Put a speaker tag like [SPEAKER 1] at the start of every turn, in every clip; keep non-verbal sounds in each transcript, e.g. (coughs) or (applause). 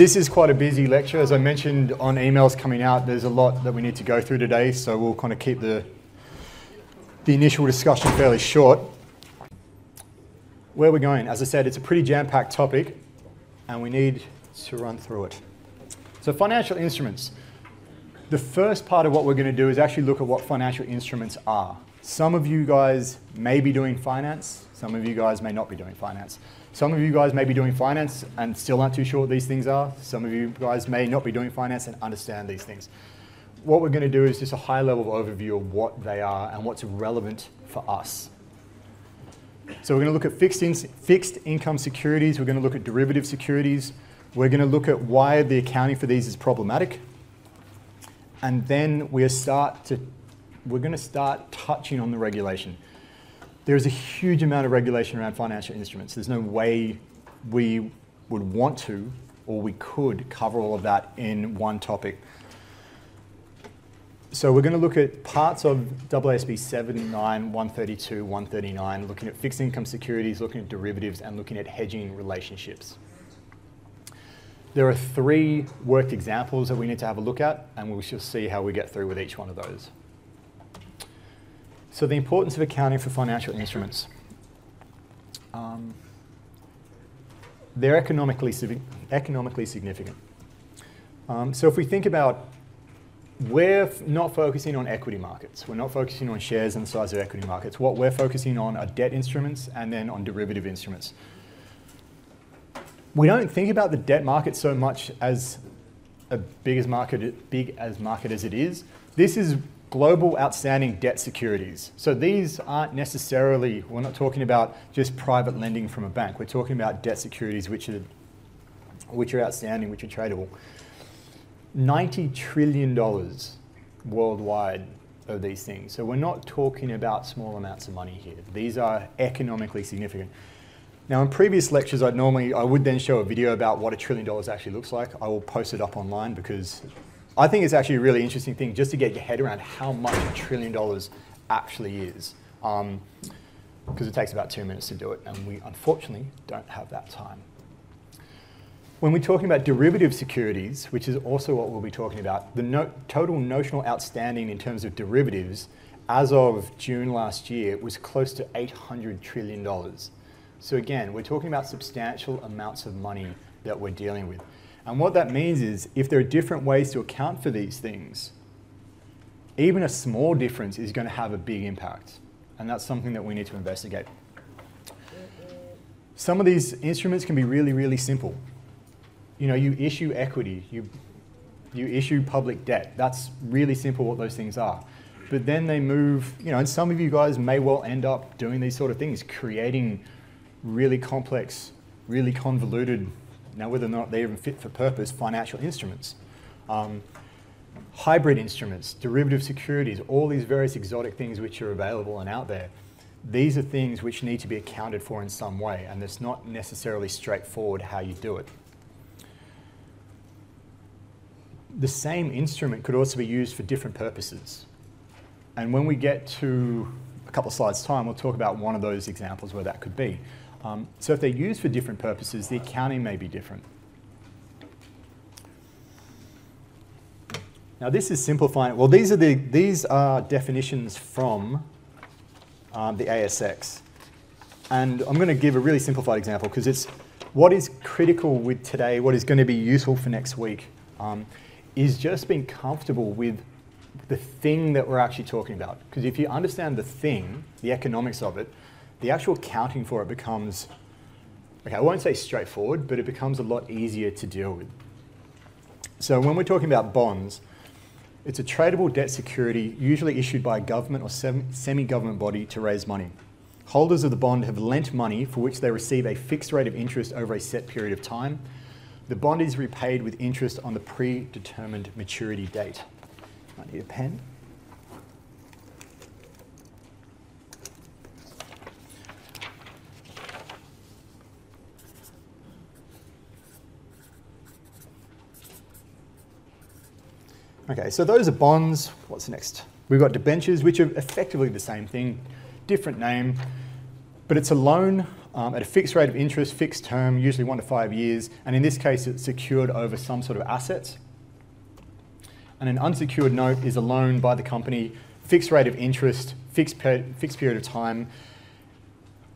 [SPEAKER 1] This is quite a busy lecture. As I mentioned on emails coming out, there's a lot that we need to go through today, so we'll kind of keep the, the initial discussion fairly short. Where we're going, as I said, it's a pretty jam-packed topic, and we need to run through it. So financial instruments. The first part of what we're going to do is actually look at what financial instruments are. Some of you guys may be doing finance, some of you guys may not be doing finance. Some of you guys may be doing finance and still aren't too sure what these things are. Some of you guys may not be doing finance and understand these things. What we're going to do is just a high level overview of what they are and what's relevant for us. So we're going to look at fixed, in, fixed income securities. We're going to look at derivative securities. We're going to look at why the accounting for these is problematic. And then we start to, we're going to start touching on the regulation there's a huge amount of regulation around financial instruments. There's no way we would want to or we could cover all of that in one topic. So we're going to look at parts of AASB 79, 132, 139, looking at fixed income securities, looking at derivatives, and looking at hedging relationships. There are three worked examples that we need to have a look at, and we shall see how we get through with each one of those. So the importance of accounting for financial instruments. Um, they're economically, economically significant. Um, so if we think about, we're not focusing on equity markets. We're not focusing on shares and the size of equity markets. What we're focusing on are debt instruments and then on derivative instruments. We don't think about the debt market so much as a big as market, big as market as it is. This is global outstanding debt securities. So these aren't necessarily, we're not talking about just private lending from a bank. We're talking about debt securities which are, which are outstanding, which are tradable. $90 trillion worldwide of these things. So we're not talking about small amounts of money here. These are economically significant. Now in previous lectures, I'd normally, I would then show a video about what a trillion dollars actually looks like. I will post it up online because I think it's actually a really interesting thing just to get your head around how much a trillion dollars actually is. Because um, it takes about two minutes to do it, and we unfortunately don't have that time. When we're talking about derivative securities, which is also what we'll be talking about, the no total notional outstanding in terms of derivatives as of June last year was close to $800 trillion. So again, we're talking about substantial amounts of money that we're dealing with. And what that means is if there are different ways to account for these things, even a small difference is going to have a big impact. And that's something that we need to investigate. Some of these instruments can be really, really simple. You know, you issue equity, you, you issue public debt. That's really simple what those things are. But then they move, you know, and some of you guys may well end up doing these sort of things, creating really complex, really convoluted now, whether or not they're even fit for purpose, financial instruments, um, hybrid instruments, derivative securities, all these various exotic things which are available and out there, these are things which need to be accounted for in some way, and it's not necessarily straightforward how you do it. The same instrument could also be used for different purposes. And when we get to a couple of slides' time, we'll talk about one of those examples where that could be. Um, so if they're used for different purposes, the accounting may be different. Now this is simplifying. Well, these are the these are definitions from um, the ASX, and I'm going to give a really simplified example because it's what is critical with today. What is going to be useful for next week um, is just being comfortable with the thing that we're actually talking about. Because if you understand the thing, the economics of it, the actual accounting for it becomes, okay, I won't say straightforward, but it becomes a lot easier to deal with. So when we're talking about bonds, it's a tradable debt security usually issued by a government or semi-government body to raise money. Holders of the bond have lent money for which they receive a fixed rate of interest over a set period of time. The bond is repaid with interest on the predetermined maturity date. I need a pen. Okay, so those are bonds. What's next? We've got debentures, which are effectively the same thing, different name, but it's a loan um, at a fixed rate of interest, fixed term, usually one to five years, and in this case, it's secured over some sort of assets. And an unsecured note is a loan by the company, fixed rate of interest, fixed, per fixed period of time,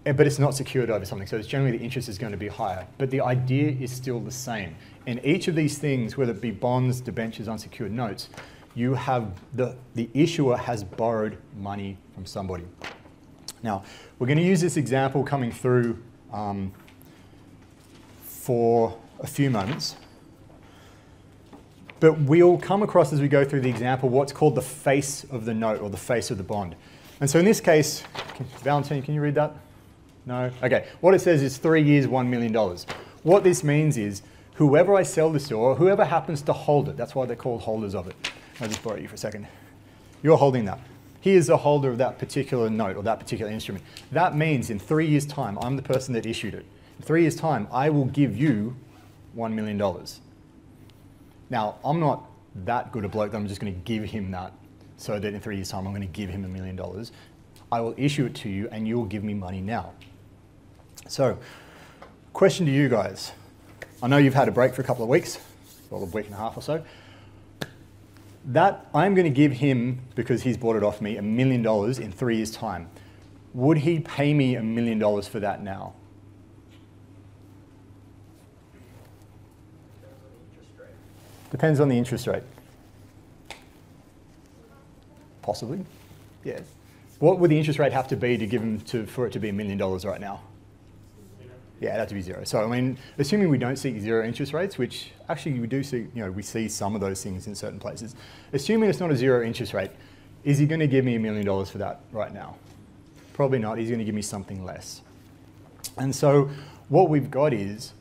[SPEAKER 1] but it's not secured over something, so it's generally the interest is going to be higher. But the idea is still the same. In each of these things, whether it be bonds, debentures, unsecured notes, you have the, the issuer has borrowed money from somebody. Now, we're going to use this example coming through um, for a few moments. But we'll come across as we go through the example what's called the face of the note or the face of the bond. And so in this case, can, Valentine, can you read that? No? Okay. What it says is three years, $1 million. What this means is whoever I sell this to, or whoever happens to hold it, that's why they're called holders of it, I'll just borrow you for a second. You're holding that. He is the holder of that particular note or that particular instrument. That means in three years' time, I'm the person that issued it. In three years' time, I will give you $1 million. Now, I'm not that good a bloke that I'm just going to give him that so that in three years' time I'm going to give him a million dollars. I will issue it to you and you will give me money now. So, question to you guys. I know you've had a break for a couple of weeks, well, a week and a half or so that I'm going to give him, because he's bought it off me, a million dollars in three years' time. Would he pay me a million dollars for that now? Depends on the interest rate. Possibly, yeah. What would the interest rate have to be to give him to, for it to be a million dollars right now? Yeah, to be zero. So I mean, assuming we don't see zero interest rates, which actually we do see, you know, we see some of those things in certain places. Assuming it's not a zero interest rate, is he going to give me a million dollars for that right now? Probably not. He's going to give me something less. And so what we've got is,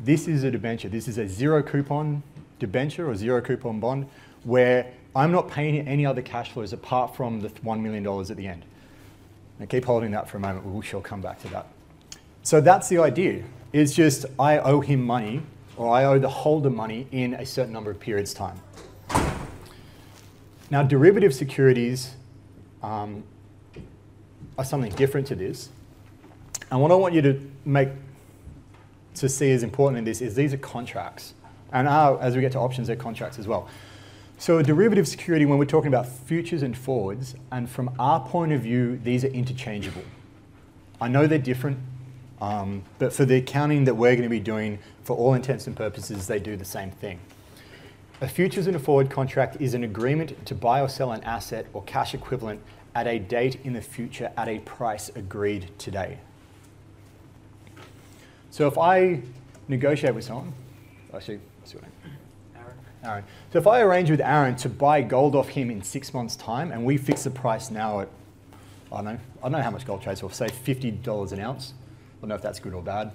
[SPEAKER 1] this is a debenture. This is a zero coupon debenture or zero coupon bond where I'm not paying any other cash flows apart from the $1 million at the end. Now keep holding that for a moment. We shall come back to that. So that's the idea. It's just I owe him money or I owe the holder money in a certain number of periods time. Now derivative securities um, are something different to this. And what I want you to make to see as important in this is these are contracts. And our, as we get to options, they're contracts as well. So a derivative security, when we're talking about futures and forwards, and from our point of view, these are interchangeable. I know they're different. Um, but for the accounting that we're going to be doing, for all intents and purposes, they do the same thing. A futures and a forward contract is an agreement to buy or sell an asset or cash equivalent at a date in the future at a price agreed today. So if I negotiate with someone, actually, what's your name? Aaron. Aaron. So if I arrange with Aaron to buy gold off him in six months' time, and we fix the price now at, I don't know, I don't know how much gold trades for, say $50 an ounce, don't know if that's good or bad.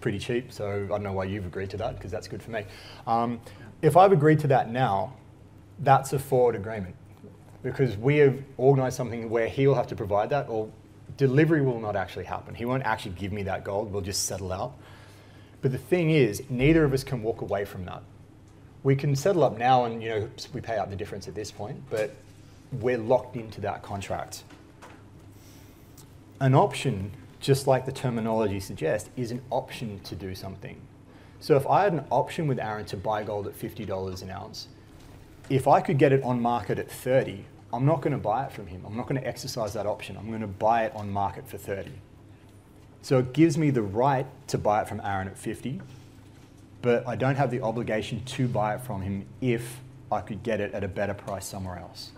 [SPEAKER 1] Pretty cheap, so I don't know why you've agreed to that, because that's good for me. Um, if I've agreed to that now, that's a forward agreement, because we have organised something where he'll have to provide that, or delivery will not actually happen. He won't actually give me that gold, we'll just settle out. But the thing is, neither of us can walk away from that. We can settle up now and you know we pay out the difference at this point, but we're locked into that contract. An option just like the terminology suggests, is an option to do something. So if I had an option with Aaron to buy gold at $50 an ounce, if I could get it on market at 30, I'm not going to buy it from him. I'm not going to exercise that option. I'm going to buy it on market for 30. So it gives me the right to buy it from Aaron at 50, but I don't have the obligation to buy it from him if I could get it at a better price somewhere else.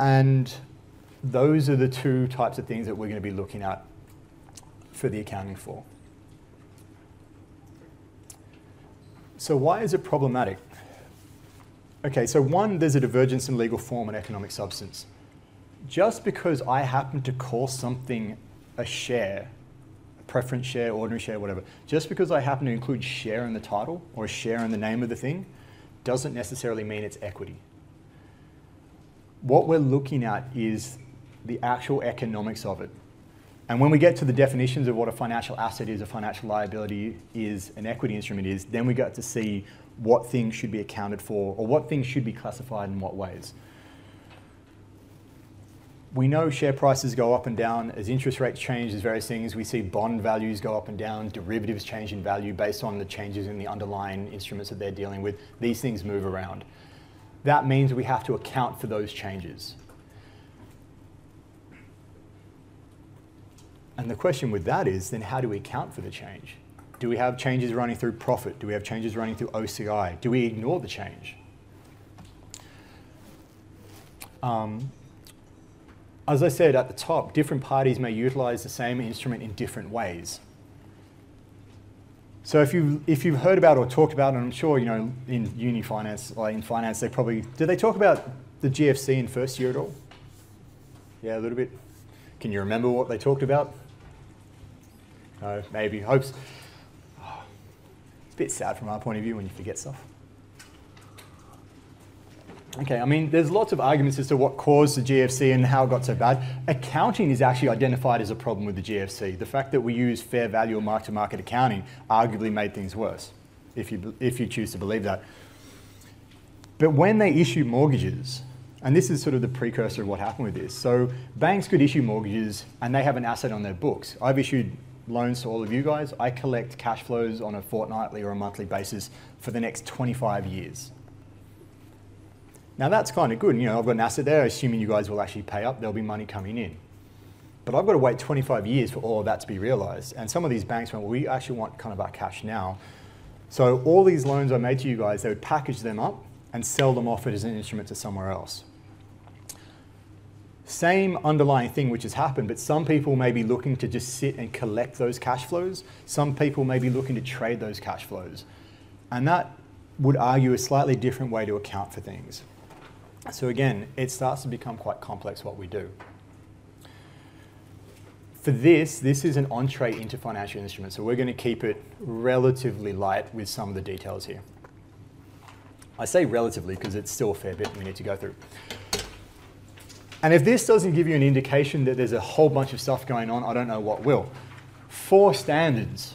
[SPEAKER 1] And those are the two types of things that we're going to be looking at for the accounting for. So why is it problematic? Okay, so one, there's a divergence in legal form and economic substance. Just because I happen to call something a share, a preference share, ordinary share, whatever, just because I happen to include share in the title or share in the name of the thing, doesn't necessarily mean it's equity. What we're looking at is the actual economics of it. And when we get to the definitions of what a financial asset is, a financial liability is, an equity instrument is, then we get to see what things should be accounted for or what things should be classified in what ways. we know share prices go up and down as interest rates change, as various things. We see bond values go up and down, derivatives change in value based on the changes in the underlying instruments that they're dealing with. These things move around. That means we have to account for those changes. And the question with that is then how do we account for the change? Do we have changes running through profit? Do we have changes running through OCI? Do we ignore the change? Um, as I said at the top, different parties may utilize the same instrument in different ways. So if, you, if you've heard about or talked about, and I'm sure you know in uni finance, like in finance, they probably, did they talk about the GFC in first year at all? Yeah, a little bit. Can you remember what they talked about? No, maybe. Hopes. Oh, it's a bit sad from our point of view when you forget stuff. Okay, I mean, there's lots of arguments as to what caused the GFC and how it got so bad. Accounting is actually identified as a problem with the GFC. The fact that we use fair value or mark to market accounting arguably made things worse, if you, if you choose to believe that. But when they issue mortgages, and this is sort of the precursor of what happened with this. So banks could issue mortgages and they have an asset on their books. I've issued loans to all of you guys. I collect cash flows on a fortnightly or a monthly basis for the next 25 years. Now that's kind of good. You know, I've got an asset there, assuming you guys will actually pay up, there'll be money coming in. But I've got to wait 25 years for all of that to be realized. And some of these banks went, well, we actually want kind of our cash now. So all these loans I made to you guys, they would package them up and sell them off as an instrument to somewhere else. Same underlying thing which has happened, but some people may be looking to just sit and collect those cash flows. Some people may be looking to trade those cash flows. And that would argue a slightly different way to account for things. So again, it starts to become quite complex what we do. For this, this is an entree into financial instruments, so we're going to keep it relatively light with some of the details here. I say relatively because it's still a fair bit we need to go through. And if this doesn't give you an indication that there's a whole bunch of stuff going on, I don't know what will. Four standards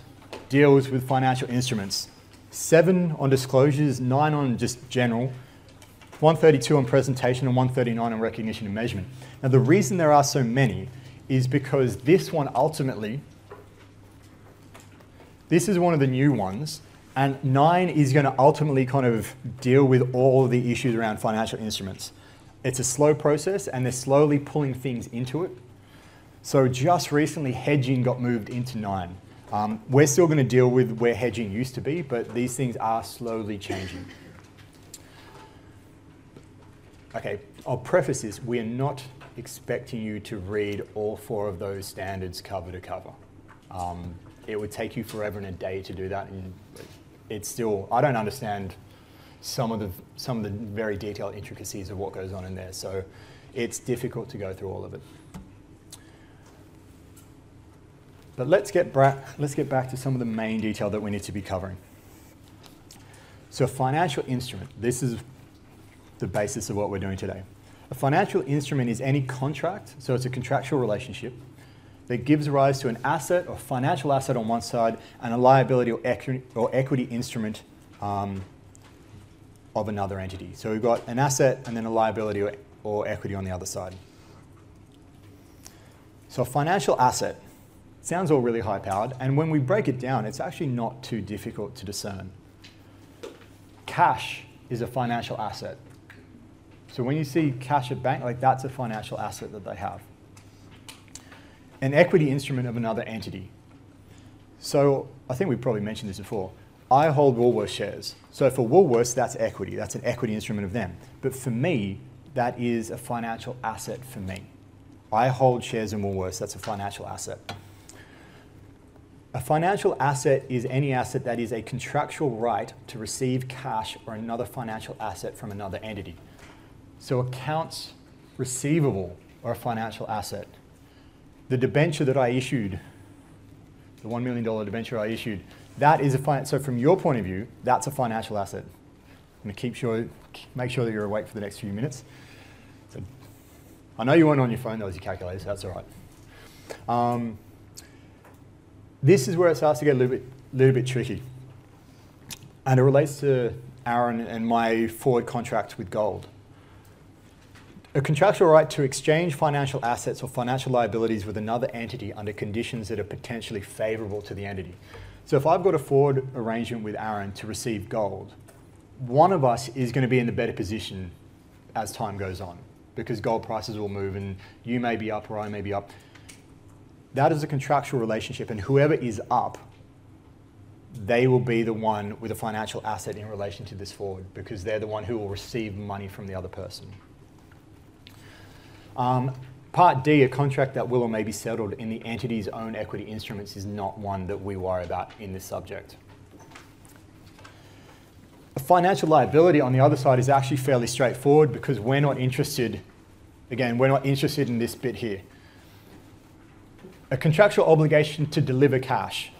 [SPEAKER 1] deals with financial instruments. Seven on disclosures, nine on just general, 132 on presentation and 139 on recognition and measurement. Now the reason there are so many is because this one ultimately, this is one of the new ones, and nine is going to ultimately kind of deal with all the issues around financial instruments. It's a slow process and they're slowly pulling things into it. So just recently, hedging got moved into nine. Um, we're still going to deal with where hedging used to be, but these things are slowly changing. Okay, I'll preface this. We are not expecting you to read all four of those standards cover to cover. Um, it would take you forever and a day to do that, and it's still, I don't understand some of the, some of the very detailed intricacies of what goes on in there, so it's difficult to go through all of it. But let's get, let's get back to some of the main detail that we need to be covering. So a financial instrument, this is the basis of what we're doing today. A financial instrument is any contract, so it's a contractual relationship, that gives rise to an asset or financial asset on one side and a liability or, equi or equity instrument um, of another entity. So we've got an asset and then a liability or, or equity on the other side. So a financial asset sounds all really high powered, and when we break it down, it's actually not too difficult to discern. Cash is a financial asset. So when you see cash at bank, like that's a financial asset that they have. An equity instrument of another entity. So I think we probably mentioned this before. I hold Woolworths shares. So for Woolworths, that's equity. That's an equity instrument of them. But for me, that is a financial asset for me. I hold shares in Woolworths. That's a financial asset. A financial asset is any asset that is a contractual right to receive cash or another financial asset from another entity. So accounts receivable are a financial asset. The debenture that I issued, the $1 million debenture I issued, that is a so from your point of view, that's a financial asset. I'm going to keep sure, make sure that you're awake for the next few minutes. So, I know you weren't on your phone, that was your calculator, so that's all right. Um, this is where it starts to get a little bit, little bit tricky. And it relates to Aaron and my forward contract with gold. A contractual right to exchange financial assets or financial liabilities with another entity under conditions that are potentially favourable to the entity. So if I've got a forward arrangement with Aaron to receive gold, one of us is going to be in the better position as time goes on because gold prices will move and you may be up or I may be up. That is a contractual relationship, and whoever is up, they will be the one with a financial asset in relation to this forward because they're the one who will receive money from the other person. Um, part D, a contract that will or may be settled in the entity's own equity instruments, is not one that we worry about in this subject. A financial liability on the other side is actually fairly straightforward because we're not interested, again, we're not interested in this bit here. A contractual obligation to deliver cash.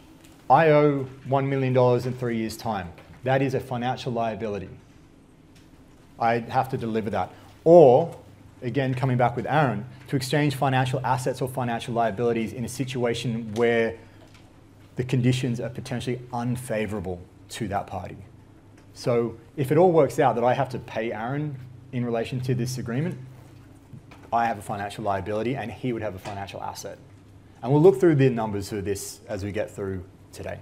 [SPEAKER 1] I owe $1 million in three years' time. That is a financial liability. I have to deliver that. Or, again, coming back with Aaron, to exchange financial assets or financial liabilities in a situation where the conditions are potentially unfavorable to that party. So if it all works out that I have to pay Aaron in relation to this agreement, I have a financial liability and he would have a financial asset. And we'll look through the numbers for this as we get through today.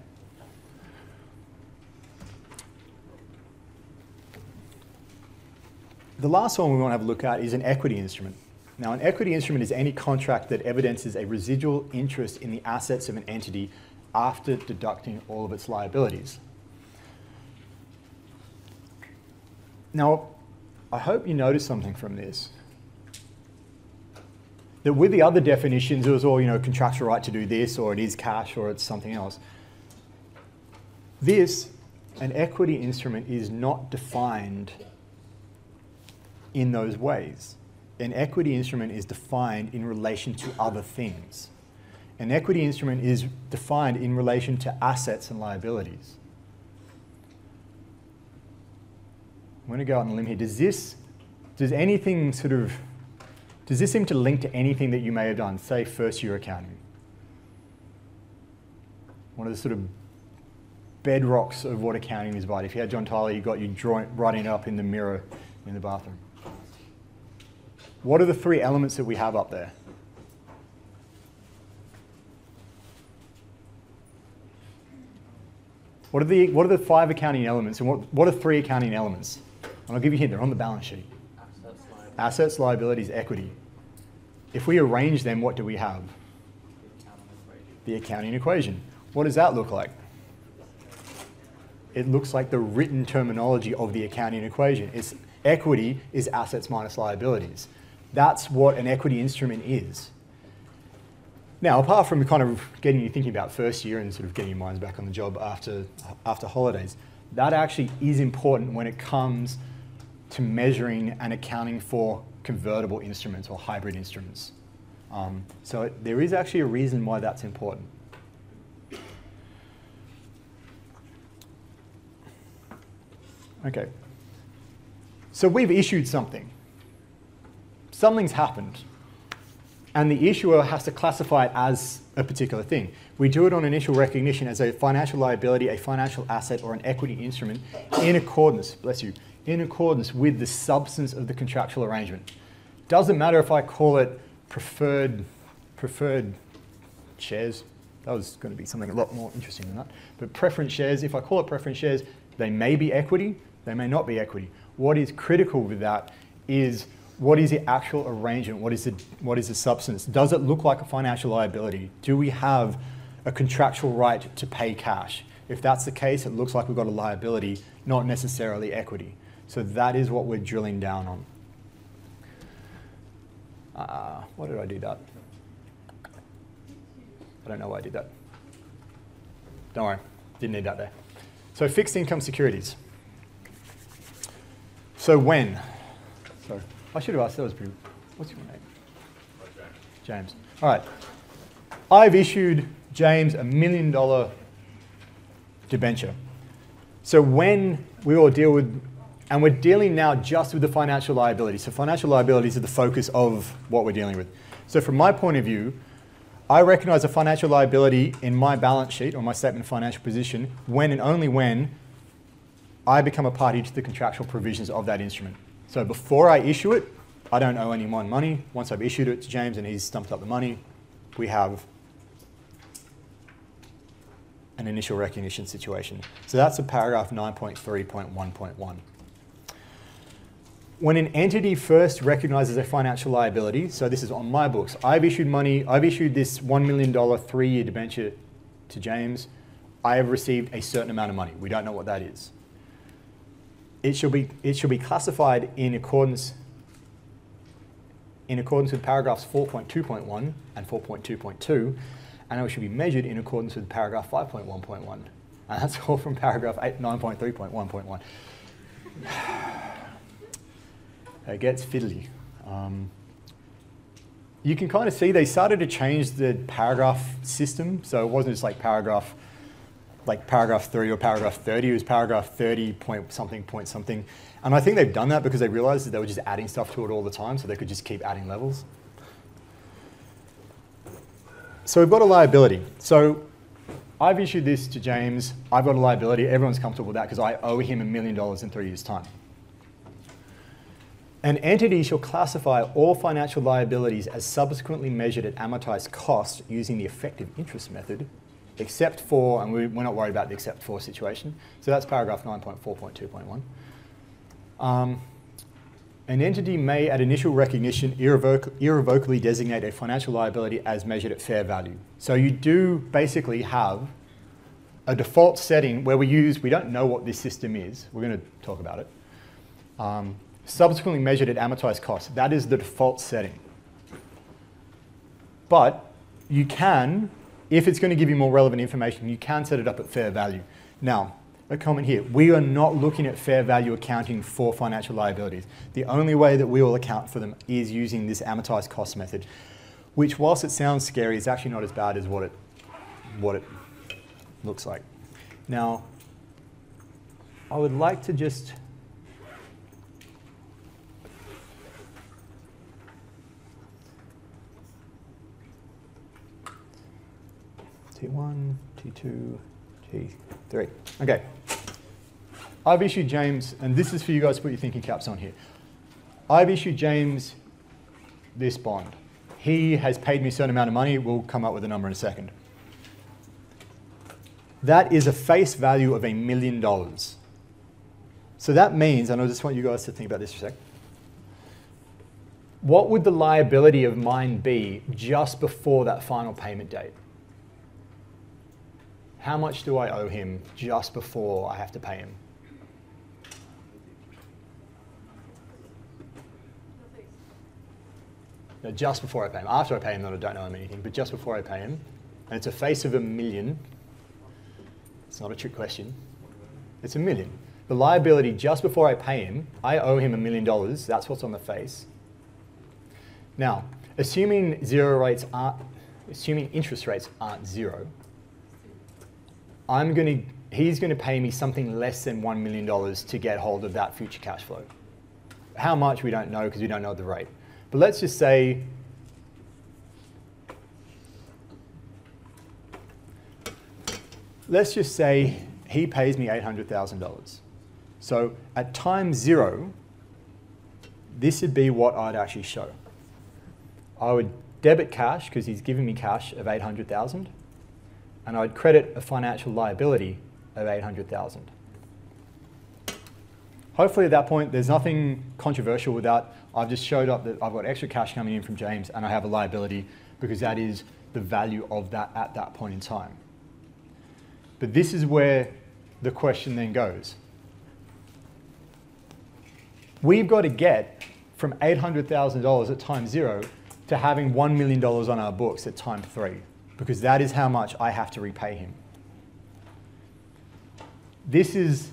[SPEAKER 1] The last one we want to have a look at is an equity instrument. Now, an equity instrument is any contract that evidences a residual interest in the assets of an entity after deducting all of its liabilities. Now, I hope you notice something from this. That with the other definitions, it was all, you know, contractual right to do this, or it is cash, or it's something else. This, an equity instrument, is not defined in those ways. An equity instrument is defined in relation to other things. An equity instrument is defined in relation to assets and liabilities. I'm going to go out on a limb here. Does this, does anything sort of, does this seem to link to anything that you may have done, say first year accounting? One of the sort of bedrocks of what accounting is about. If you had John Tyler, you got you drawing, writing it up in the mirror in the bathroom. What are the three elements that we have up there? What are the, what are the five accounting elements and what, what are three accounting elements? And I'll give you a hint, they're on the balance sheet. Assets, liabilities, Assets, liabilities equity. If we arrange them, what do we have? The accounting equation. What does that look like? it looks like the written terminology of the accounting equation. It's equity is assets minus liabilities. That's what an equity instrument is. Now, apart from kind of getting you thinking about first year and sort of getting your minds back on the job after, after holidays, that actually is important when it comes to measuring and accounting for convertible instruments or hybrid instruments. Um, so there is actually a reason why that's important. Okay. So we've issued something. Something's happened. And the issuer has to classify it as a particular thing. We do it on initial recognition as a financial liability, a financial asset, or an equity instrument in accordance, bless you, in accordance with the substance of the contractual arrangement. Doesn't matter if I call it preferred, preferred shares. That was going to be something a lot more interesting than that. But preference shares, if I call it preference shares, they may be equity, they may not be equity. What is critical with that is what is the actual arrangement? What is the, what is the substance? Does it look like a financial liability? Do we have a contractual right to pay cash? If that's the case, it looks like we've got a liability, not necessarily equity. So that is what we're drilling down on. Uh, why did I do that? I don't know why I did that. Don't worry, didn't need that there. So fixed income securities. So when? So I should have asked that was pretty. What's your name? James. James. All right. I've issued James a million dollar debenture. So when we all deal with, and we're dealing now just with the financial liabilities. So financial liabilities are the focus of what we're dealing with. So from my point of view, I recognize a financial liability in my balance sheet or my statement of financial position when and only when I become a party to the contractual provisions of that instrument. So before I issue it, I don't owe anyone money. Once I've issued it to James and he's stumped up the money, we have an initial recognition situation. So that's a paragraph 9.3.1.1. When an entity first recognizes a financial liability, so this is on my books, I've issued money, I've issued this $1 million three-year debenture to James, I have received a certain amount of money. We don't know what that is. It should be, it should be classified in accordance in accordance with paragraphs 4.2.1 and 4.2.2, and it should be measured in accordance with paragraph 5.1.1. And that's all from paragraph 9.3.1.1. (sighs) it gets fiddly. Um, you can kind of see they started to change the paragraph system, so it wasn't just like paragraph like paragraph 30 or paragraph 30, it was paragraph 30 point something, point something. And I think they've done that because they realized that they were just adding stuff to it all the time, so they could just keep adding levels. So we've got a liability. So I've issued this to James. I've got a liability. Everyone's comfortable with that because I owe him a million dollars in three years' time. An entity shall classify all financial liabilities as subsequently measured at amortized cost using the effective interest method except for, and we, are not worried about the except for situation. So that's paragraph 9.4.2.1. Um, an entity may, at initial recognition, irrevoc irrevocably designate a financial liability as measured at fair value. So you do basically have a default setting where we use, we don't know what this system is. We're going to talk about it. Um, subsequently measured at amortized cost. That is the default setting. But you can if it's going to give you more relevant information, you can set it up at fair value. Now, a comment here. We are not looking at fair value accounting for financial liabilities. The only way that we will account for them is using this amortized cost method, which whilst it sounds scary, is actually not as bad as what it, what it looks like. Now, I would like to just T1, T2, T3. Okay. I've issued James, and this is for you guys to put your thinking caps on here. I've issued James this bond. He has paid me a certain amount of money. We'll come up with a number in a second. That is a face value of a million dollars. So that means, and I just want you guys to think about this for a sec. What would the liability of mine be just before that final payment date? How much do I owe him just before I have to pay him? No, just before I pay him. After I pay him, then I don't owe him anything, but just before I pay him. And it's a face of a million. It's not a trick question. It's a million. The liability just before I pay him, I owe him a million dollars. That's what's on the face. Now, assuming zero rates aren't, assuming interest rates aren't zero, I'm going to, he's going to pay me something less than $1 million to get hold of that future cash flow. How much, we don't know because we don't know the rate. But let's just say let's just say he pays me $800,000. So at time zero, this would be what I'd actually show. I would debit cash because he's giving me cash of 800,000 and I'd credit a financial liability of 800,000. Hopefully at that point, there's nothing controversial with that. I've just showed up that I've got extra cash coming in from James and I have a liability because that is the value of that at that point in time. But this is where the question then goes. We've got to get from $800,000 at time zero to having $1 million on our books at time three because that is how much I have to repay him. This is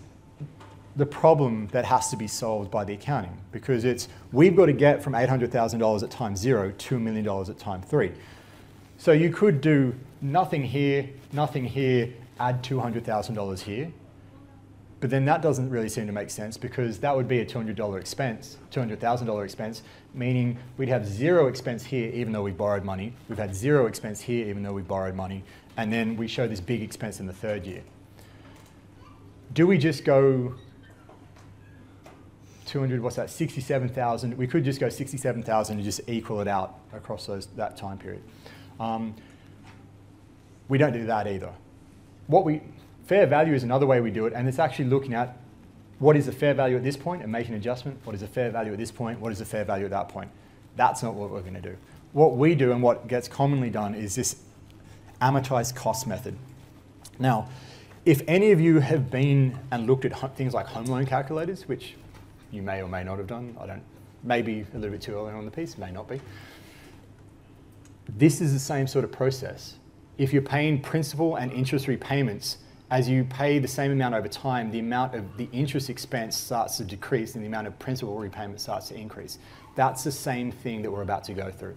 [SPEAKER 1] the problem that has to be solved by the accounting because it's we've got to get from $800,000 at time zero to $1 million at time three. So you could do nothing here, nothing here, add $200,000 here, but then that doesn't really seem to make sense because that would be a $200 expense, $200,000 expense, meaning we'd have zero expense here even though we borrowed money. We've had zero expense here even though we borrowed money. And then we show this big expense in the third year. Do we just go 200, what's that, 67,000. We could just go 67,000 and just equal it out across those, that time period. Um, we don't do that either. What we, fair value is another way we do it, and it's actually looking at what is the fair value at this point and making an adjustment, what is the fair value at this point, what is the fair value at that point. That's not what we're going to do. What we do and what gets commonly done is this amortized cost method. Now, if any of you have been and looked at things like home loan calculators, which you may or may not have done, I don't, maybe a little bit too early on the piece, may not be. This is the same sort of process. If you're paying principal and interest repayments, as you pay the same amount over time, the amount of the interest expense starts to decrease and the amount of principal repayment starts to increase. That's the same thing that we're about to go through.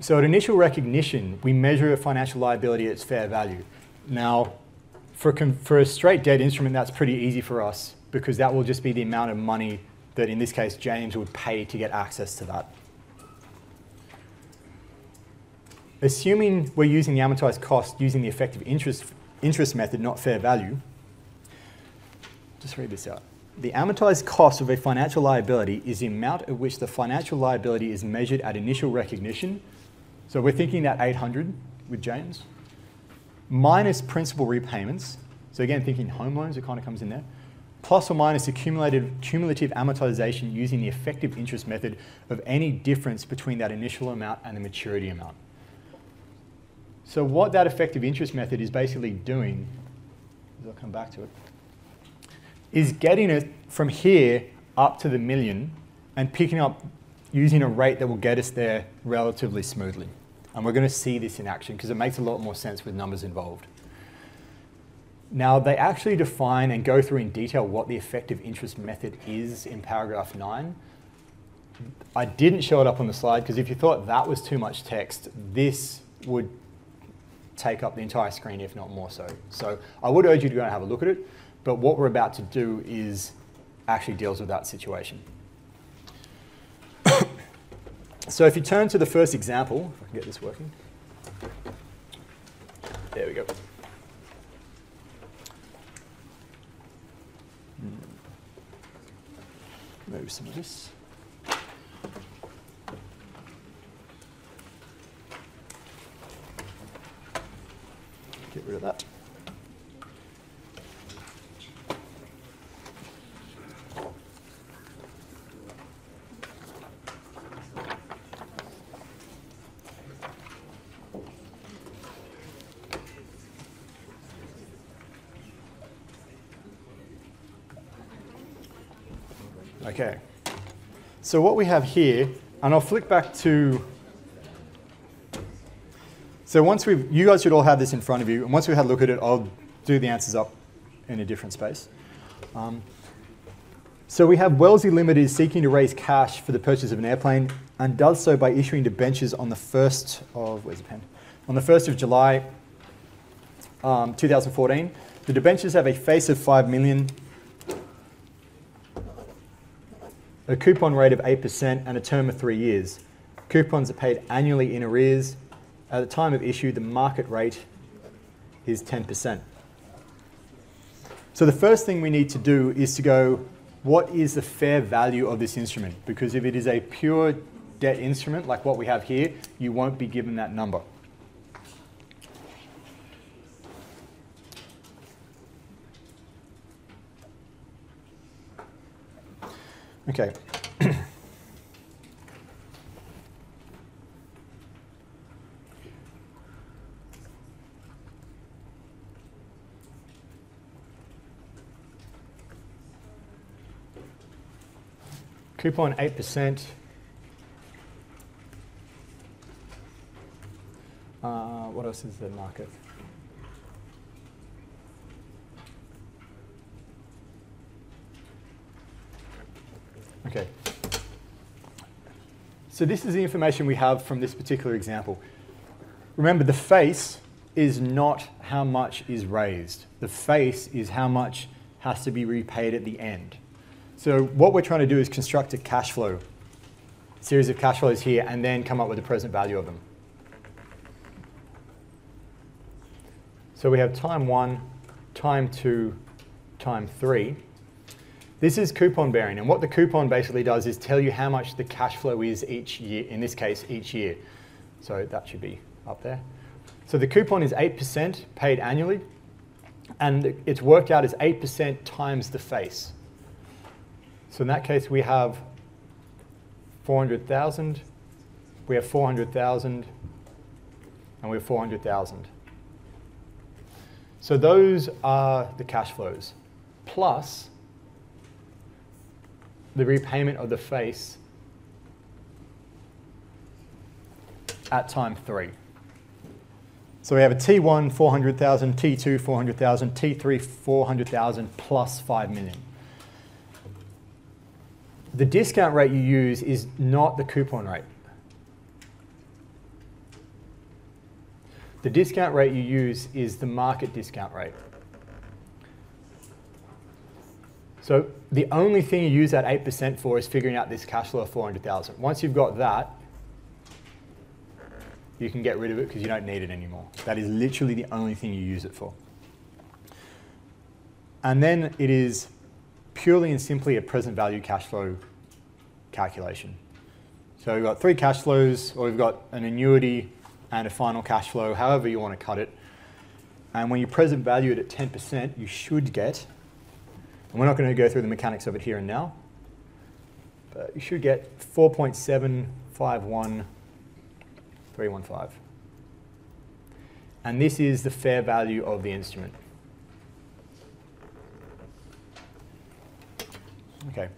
[SPEAKER 1] So at initial recognition, we measure a financial liability at its fair value. Now, for, for a straight debt instrument, that's pretty easy for us because that will just be the amount of money that, in this case, James would pay to get access to that. Assuming we're using the amortized cost using the effective interest, interest method, not fair value, just read this out. The amortized cost of a financial liability is the amount at which the financial liability is measured at initial recognition. So we're thinking that 800 with James, minus principal repayments. So again, thinking home loans, it kind of comes in there. Plus or minus accumulated, cumulative amortization using the effective interest method of any difference between that initial amount and the maturity amount. So what that effective interest method is basically doing, I'll come back to it, is getting it from here up to the million and picking up using a rate that will get us there relatively smoothly. And we're going to see this in action because it makes a lot more sense with numbers involved. Now, they actually define and go through in detail what the effective interest method is in paragraph 9. I didn't show it up on the slide because if you thought that was too much text, this would take up the entire screen, if not more so. So I would urge you to go and have a look at it, but what we're about to do is actually deals with that situation. (coughs) so if you turn to the first example, if I can get this working. There we go. Hmm. Move some of this. Get rid of that. Okay. So what we have here, and I'll flick back to so once we've, you guys should all have this in front of you, and once we've had a look at it, I'll do the answers up in a different space. Um, so we have Wellesley Limited seeking to raise cash for the purchase of an airplane and does so by issuing debentures on the 1st of, where's the pen? On the 1st of July um, 2014. The debentures have a face of 5 million, a coupon rate of 8% and a term of three years. Coupons are paid annually in arrears at the time of issue, the market rate is 10%. So the first thing we need to do is to go, what is the fair value of this instrument? Because if it is a pure debt instrument, like what we have here, you won't be given that number. Okay. Coupon 8%. Uh, what else is the market? Okay. So this is the information we have from this particular example. Remember, the face is not how much is raised. The face is how much has to be repaid at the end. So what we're trying to do is construct a cash flow, series of cash flows here, and then come up with the present value of them. So we have time one, time two, time three. This is coupon bearing, and what the coupon basically does is tell you how much the cash flow is each year, in this case, each year. So that should be up there. So the coupon is 8% paid annually, and it's worked out as 8% times the face. So in that case, we have 400,000, we have 400,000, and we have 400,000. So those are the cash flows, plus the repayment of the face at time three. So we have a T1 400,000, T2 400,000, T3 400,000 plus 5 million. The discount rate you use is not the coupon rate. The discount rate you use is the market discount rate. So the only thing you use that 8% for is figuring out this cash flow of 400,000. Once you've got that, you can get rid of it because you don't need it anymore. That is literally the only thing you use it for. And then it is purely and simply a present value cash flow calculation. So we've got three cash flows, or we've got an annuity and a final cash flow, however you want to cut it. And when you present value it at 10%, you should get and we're not going to go through the mechanics of it here and now. But you should get 4.751315. And this is the fair value of the instrument. Okay.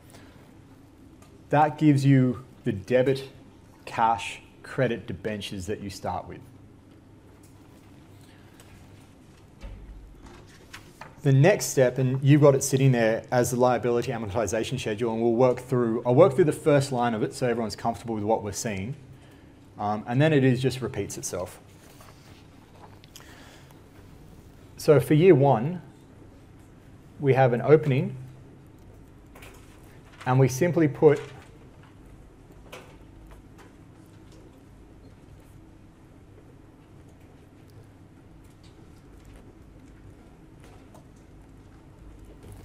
[SPEAKER 1] That gives you the debit, cash, credit debentures that you start with. The next step, and you've got it sitting there as the liability amortization schedule, and we'll work through, I'll work through the first line of it so everyone's comfortable with what we're seeing. Um, and then it is just repeats itself. So for year one, we have an opening, and we simply put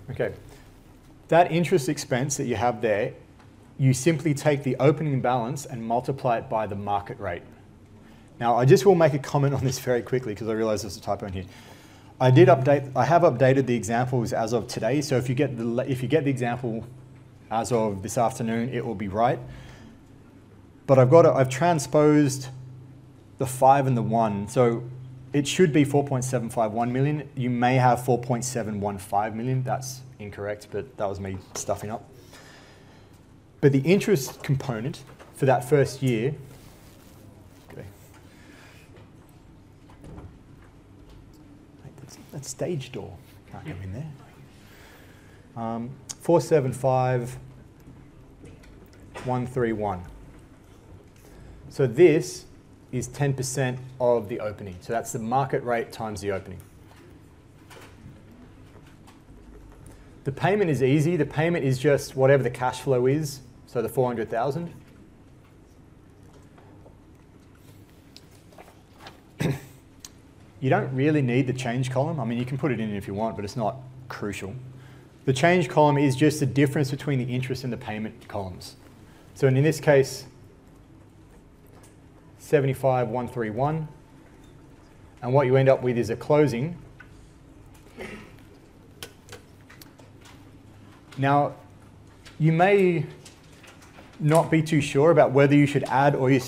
[SPEAKER 1] Okay, that interest expense that you have there, you simply take the opening balance and multiply it by the market rate. Now, I just will make a comment on this very quickly because I realize there's a typo in here. I did update, I have updated the examples as of today, so if you get the, if you get the example as of this afternoon, it will be right. But I've got, I've transposed the five and the one. So it should be 4.751 million. You may have 4.715 million. That's incorrect, but that was me stuffing up. But the interest component for that first year, okay. That's, that stage door can't come in there. Um, 475,131. So this is 10% of the opening. So that's the market rate times the opening. The payment is easy. The payment is just whatever the cash flow is, so the 400,000. (coughs) you don't really need the change column. I mean, you can put it in if you want, but it's not crucial. The change column is just the difference between the interest and the payment columns. So in this case, 75131. And what you end up with is a closing. Now, you may not be too sure about whether you should add or you,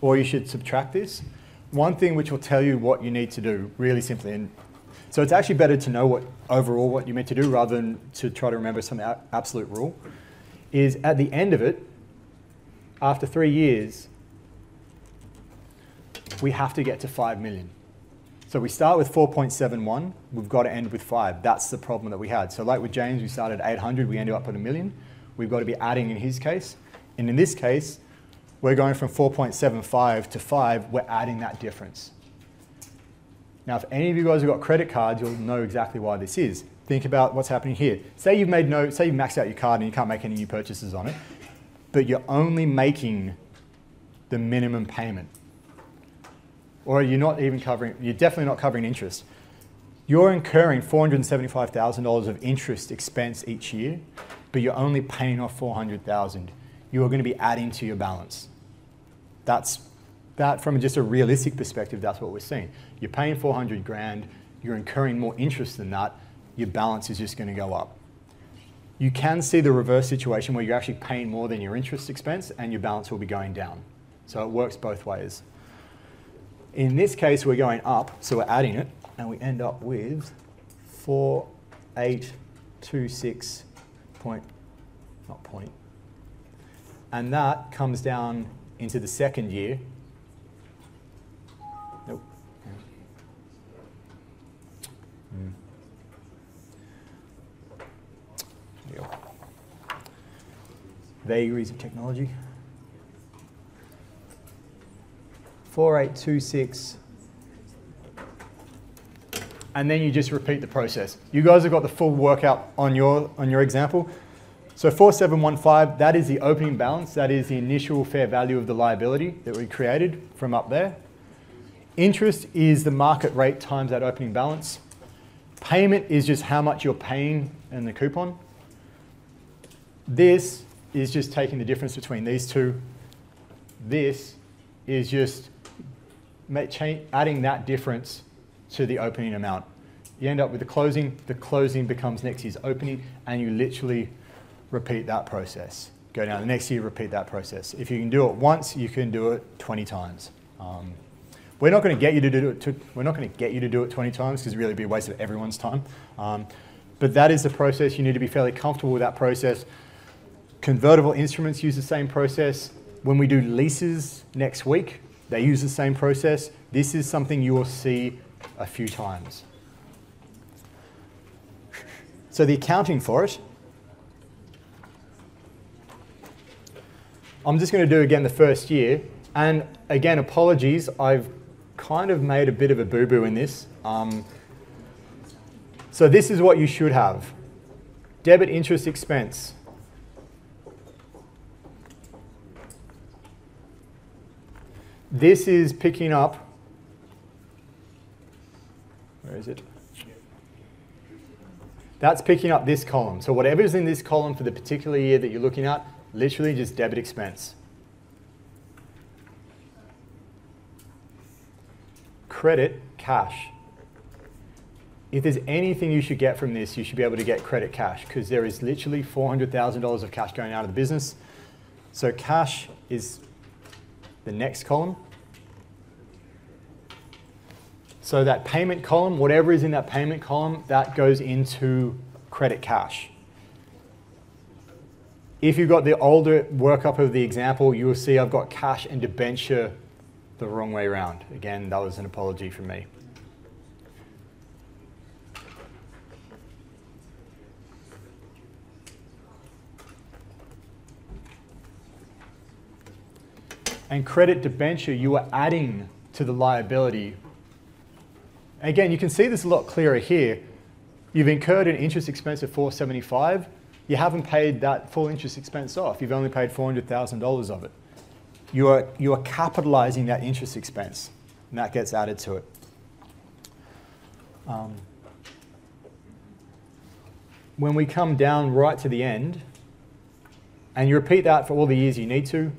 [SPEAKER 1] or you should subtract this. One thing which will tell you what you need to do really simply, and so it's actually better to know what overall what you meant to do rather than to try to remember some absolute rule, is at the end of it, after three years, we have to get to 5 million. So we start with 4.71, we've got to end with 5. That's the problem that we had. So like with James, we started at 800, we ended up at a million. We've got to be adding in his case. And in this case, we're going from 4.75 to 5, we're adding that difference. Now, if any of you guys have got credit cards, you'll know exactly why this is. Think about what's happening here. Say you've made no, say you've maxed out your card and you can't make any new purchases on it, but you're only making the minimum payment or you're not even covering, you're definitely not covering interest. You're incurring $475,000 of interest expense each year. but you're only paying off 400,000, you are going to be adding to your balance. That's that from just a realistic perspective, that's what we're seeing. You're paying 400 grand, you're incurring more interest than that, your balance is just going to go up. You can see the reverse situation where you're actually paying more than your interest expense and your balance will be going down. So it works both ways. In this case, we're going up, so we're adding it, and we end up with 4826 point, not point. And that comes down into the second year. Vagaries of technology. 4826. And then you just repeat the process. You guys have got the full workout on your, on your example. So 4715, that is the opening balance. That is the initial fair value of the liability that we created from up there. Interest is the market rate times that opening balance. Payment is just how much you're paying in the coupon. This is just taking the difference between these two. This is just adding that difference to the opening amount. You end up with the closing, the closing becomes next year's opening, and you literally repeat that process. Go down the next year, repeat that process. If you can do it once, you can do it 20 times. Um, we're not going to get you to do it. To, we're not going to get you to do it 20 times because it'd really be a waste of everyone's time. Um, but that is the process. You need to be fairly comfortable with that process. Convertible instruments use the same process. When we do leases next week, they use the same process. This is something you will see a few times. So the accounting for it, I'm just going to do again the first year. And again, apologies, I've kind of made a bit of a boo-boo in this. Um, so this is what you should have. Debit interest expense. This is picking up, where is it? That's picking up this column. So whatever's in this column for the particular year that you're looking at, literally just debit expense. Credit cash. If there's anything you should get from this, you should be able to get credit cash because there is literally $400,000 of cash going out of the business. So cash is the next column. So that payment column, whatever is in that payment column, that goes into credit cash. If you've got the older workup of the example, you will see I've got cash and debenture the wrong way around. Again, that was an apology from me. And credit debenture, you are adding to the liability. Again, you can see this a lot clearer here. You've incurred an interest expense of 475. You haven't paid that full interest expense off. You've only paid $400,000 of it. You are, you are capitalizing that interest expense, and that gets added to it. Um, when we come down right to the end, and you repeat that for all the years you need to,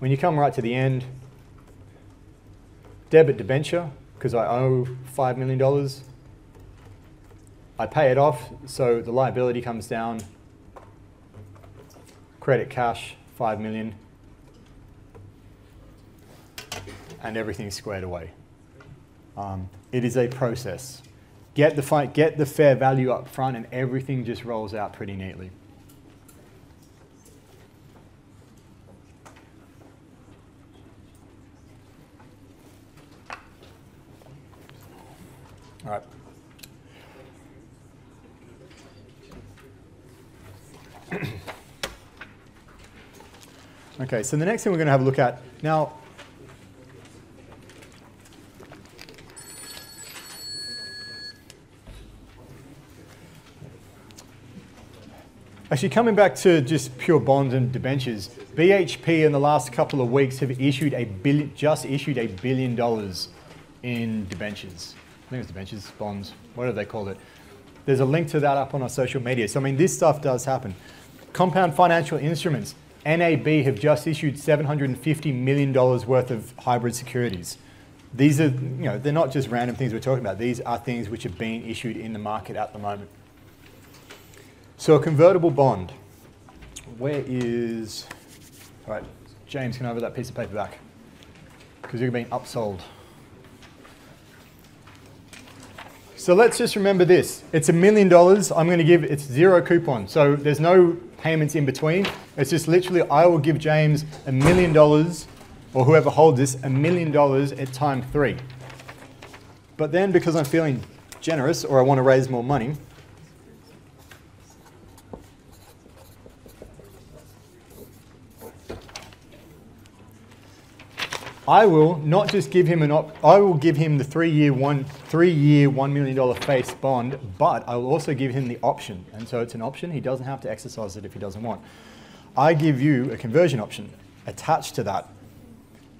[SPEAKER 1] when you come right to the end, debit debenture, because I owe $5 million. I pay it off, so the liability comes down. Credit cash, 5 million. And everything's squared away. Um, it is a process. Get the, get the fair value up front and everything just rolls out pretty neatly. All right. Okay, so the next thing we're going to have a look at now. Actually, coming back to just pure bonds and debentures, BHP in the last couple of weeks have issued a billion, just issued a billion dollars in debentures. I think it's debentures, bonds, whatever they call it. There's a link to that up on our social media. So, I mean, this stuff does happen. Compound Financial Instruments, NAB have just issued $750 million worth of hybrid securities. These are, you know, they're not just random things we're talking about. These are things which have been issued in the market at the moment. So a convertible bond. Where is, all right, James, can I have that piece of paper back? Because you're being upsold. So let's just remember this. It's a million dollars. I'm going to give, it's zero coupon. So there's no payments in between. It's just literally, I will give James a million dollars, or whoever holds this, a million dollars at time three. But then because I'm feeling generous or I want to raise more money, I will not just give him an op- I will give him the three-year one three-year one million dollar face bond, but I will also give him the option. And so it's an option. He doesn't have to exercise it if he doesn't want. I give you a conversion option attached to that,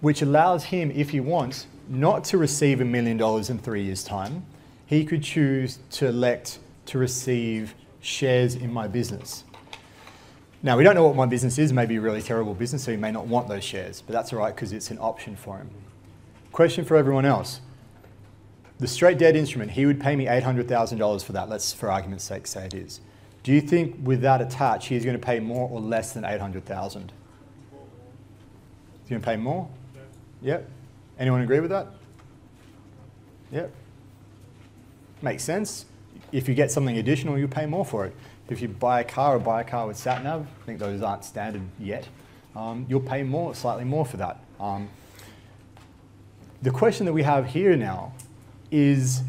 [SPEAKER 1] which allows him, if he wants, not to receive a million dollars in three years' time. He could choose to elect to receive shares in my business. Now, we don't know what my business is, maybe a really terrible business, so he may not want those shares, but that's all right because it's an option for him. Question for everyone else. The straight debt instrument, he would pay me $800,000 for that. Let's, for argument's sake, say it is. Do you think with that attached, he's going to pay more or less than 800,000? He's going to pay more? Yep. Anyone agree with that? Yep. Makes sense. If you get something additional, you pay more for it. If you buy a car or buy a car with sat nav, I think those aren't standard yet. Um, you'll pay more, slightly more for that. Um, the question that we have here now is,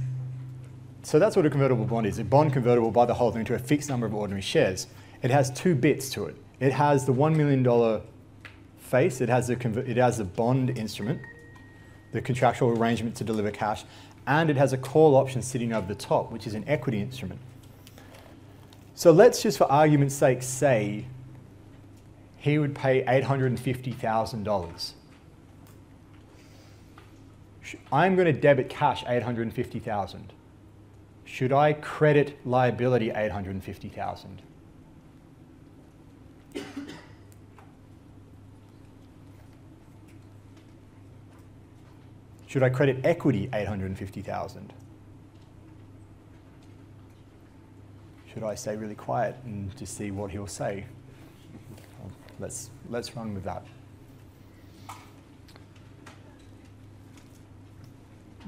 [SPEAKER 1] so that's what a convertible bond is, a bond convertible by the holder into a fixed number of ordinary shares. It has two bits to it. It has the $1 million face, it has, a it has a bond instrument, the contractual arrangement to deliver cash, and it has a call option sitting over the top, which is an equity instrument. So let's just, for argument's sake, say he would pay $850,000. I'm going to debit cash 850,000. Should I credit liability 850,000? Should I credit equity 850,000? Should I stay really quiet and just see what he'll say? Let's, let's run with that.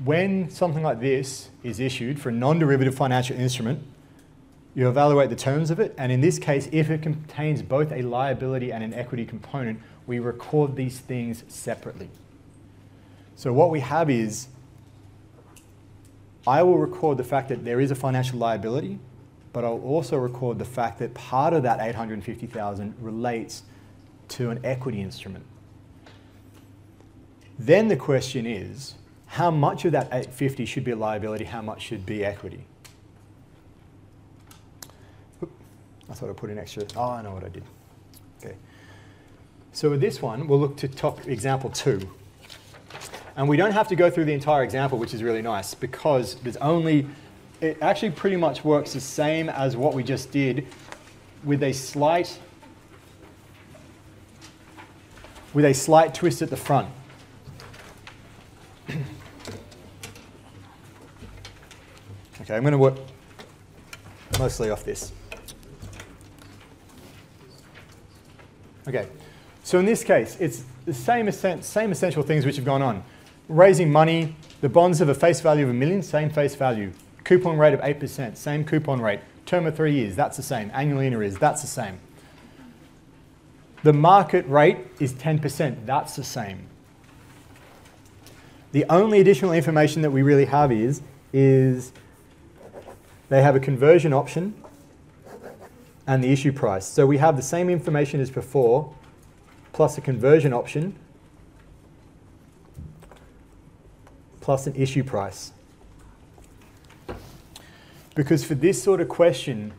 [SPEAKER 1] When something like this is issued for a non-derivative financial instrument, you evaluate the terms of it, and in this case, if it contains both a liability and an equity component, we record these things separately. So what we have is, I will record the fact that there is a financial liability, but I'll also record the fact that part of that 850,000 relates to an equity instrument. Then the question is, how much of that 850 should be a liability, how much should be equity? I thought I put in extra, oh, I know what I did. Okay. So with this one, we'll look to top example two. And we don't have to go through the entire example, which is really nice, because there's only it actually pretty much works the same as what we just did with a slight with a slight twist at the front. (clears throat) okay, I'm going to work mostly off this. Okay, so in this case, it's the same, same essential things which have gone on. Raising money, the bonds have a face value of a million, same face value. Coupon rate of 8%, same coupon rate. Term of three years, that's the same. Annual in arrears, that's the same. The market rate is 10%, that's the same. The only additional information that we really have is, is they have a conversion option and the issue price. So we have the same information as before, plus a conversion option, plus an issue price. Because for this sort of question,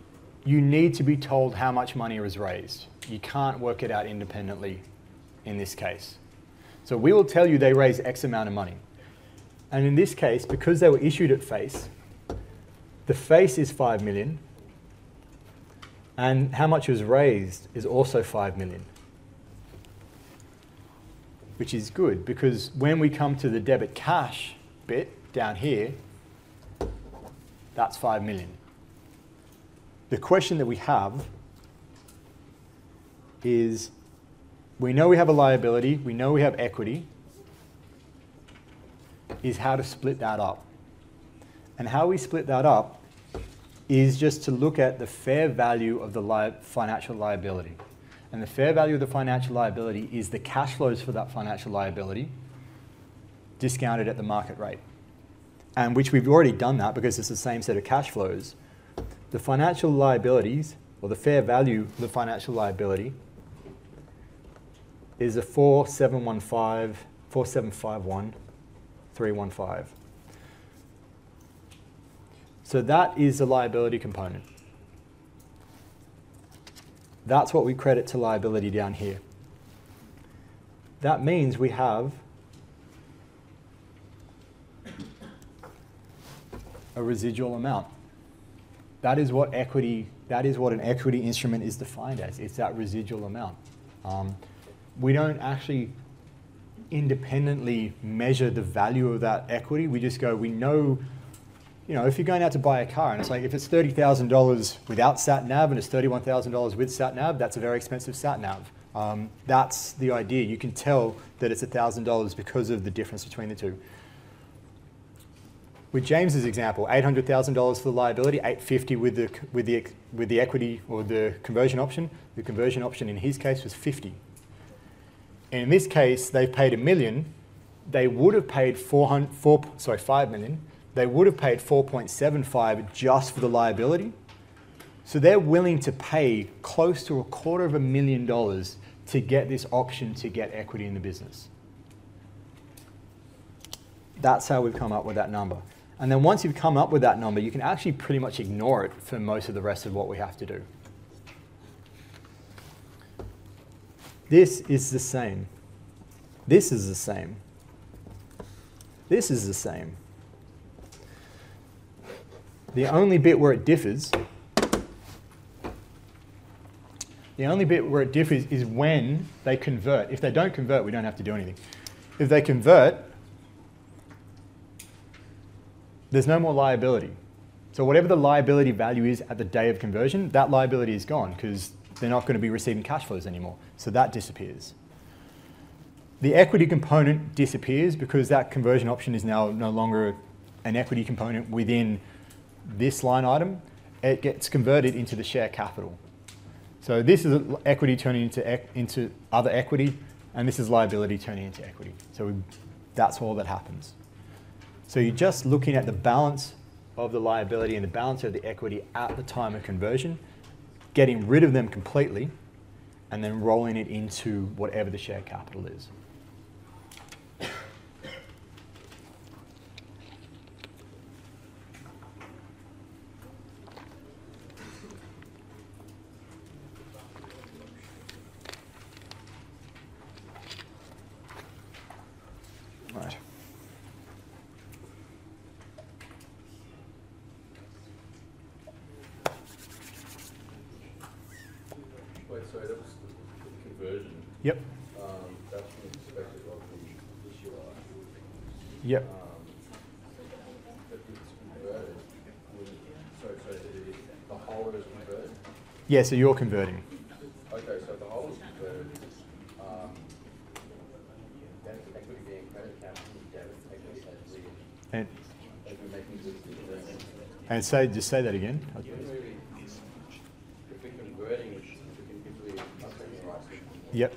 [SPEAKER 1] you need to be told how much money was raised. You can't work it out independently in this case. So we will tell you they raised X amount of money. And in this case, because they were issued at face, the face is 5 million, And how much was raised is also 5 million. Which is good because when we come to the debit cash bit down here, that's 5 million. The question that we have is we know we have a liability, we know we have equity, is how to split that up. And how we split that up is just to look at the fair value of the li financial liability. And the fair value of the financial liability is the cash flows for that financial liability discounted at the market rate. And which we've already done that because it's the same set of cash flows. The financial liabilities, or the fair value of the financial liability, is a 4715, 4751, 315. So that is the liability component. That's what we credit to liability down here. That means we have a residual amount. That is what equity, that is what an equity instrument is defined as. It's that residual amount. Um, we don't actually independently measure the value of that equity. We just go, we know you know, if you're going out to buy a car and it's like, if it's $30,000 without sat nav and it's $31,000 with sat nav, that's a very expensive sat nav. Um, that's the idea. You can tell that it's $1,000 because of the difference between the two. With James's example, $800,000 for the liability, 850 with the, with, the, with the equity or the conversion option. The conversion option in his case was 50. And in this case, they've paid a million. They would have paid 400, four, sorry, 5 million they would have paid 4.75 just for the liability. So they're willing to pay close to a quarter of a million dollars to get this option to get equity in the business. That's how we've come up with that number. And then once you've come up with that number, you can actually pretty much ignore it for most of the rest of what we have to do. This is the same. This is the same. This is the same. The only bit where it differs, the only bit where it differs is when they convert. If they don't convert, we don't have to do anything. If they convert, there's no more liability. So whatever the liability value is at the day of conversion, that liability is gone because they're not going to be receiving cash flows anymore. So that disappears. The equity component disappears because that conversion option is now no longer an equity component within this line item, it gets converted into the share capital. So this is equity turning into, into other equity, and this is liability turning into equity. So we, that's all that happens. So you're just looking at the balance of the liability and the balance of the equity at the time of conversion, getting rid of them completely, and then rolling it into whatever the share capital is. Yep. Um, that's from the perspective of the issuer. Yep. Um, if it's converted, so, so the, the holder is converted? Yeah, so you're converting. Okay, so the holder is converted, um, equity being credit capital, debit, equity actually, and, as we're making this and say, just say that again. If we're converting, if we, Yep.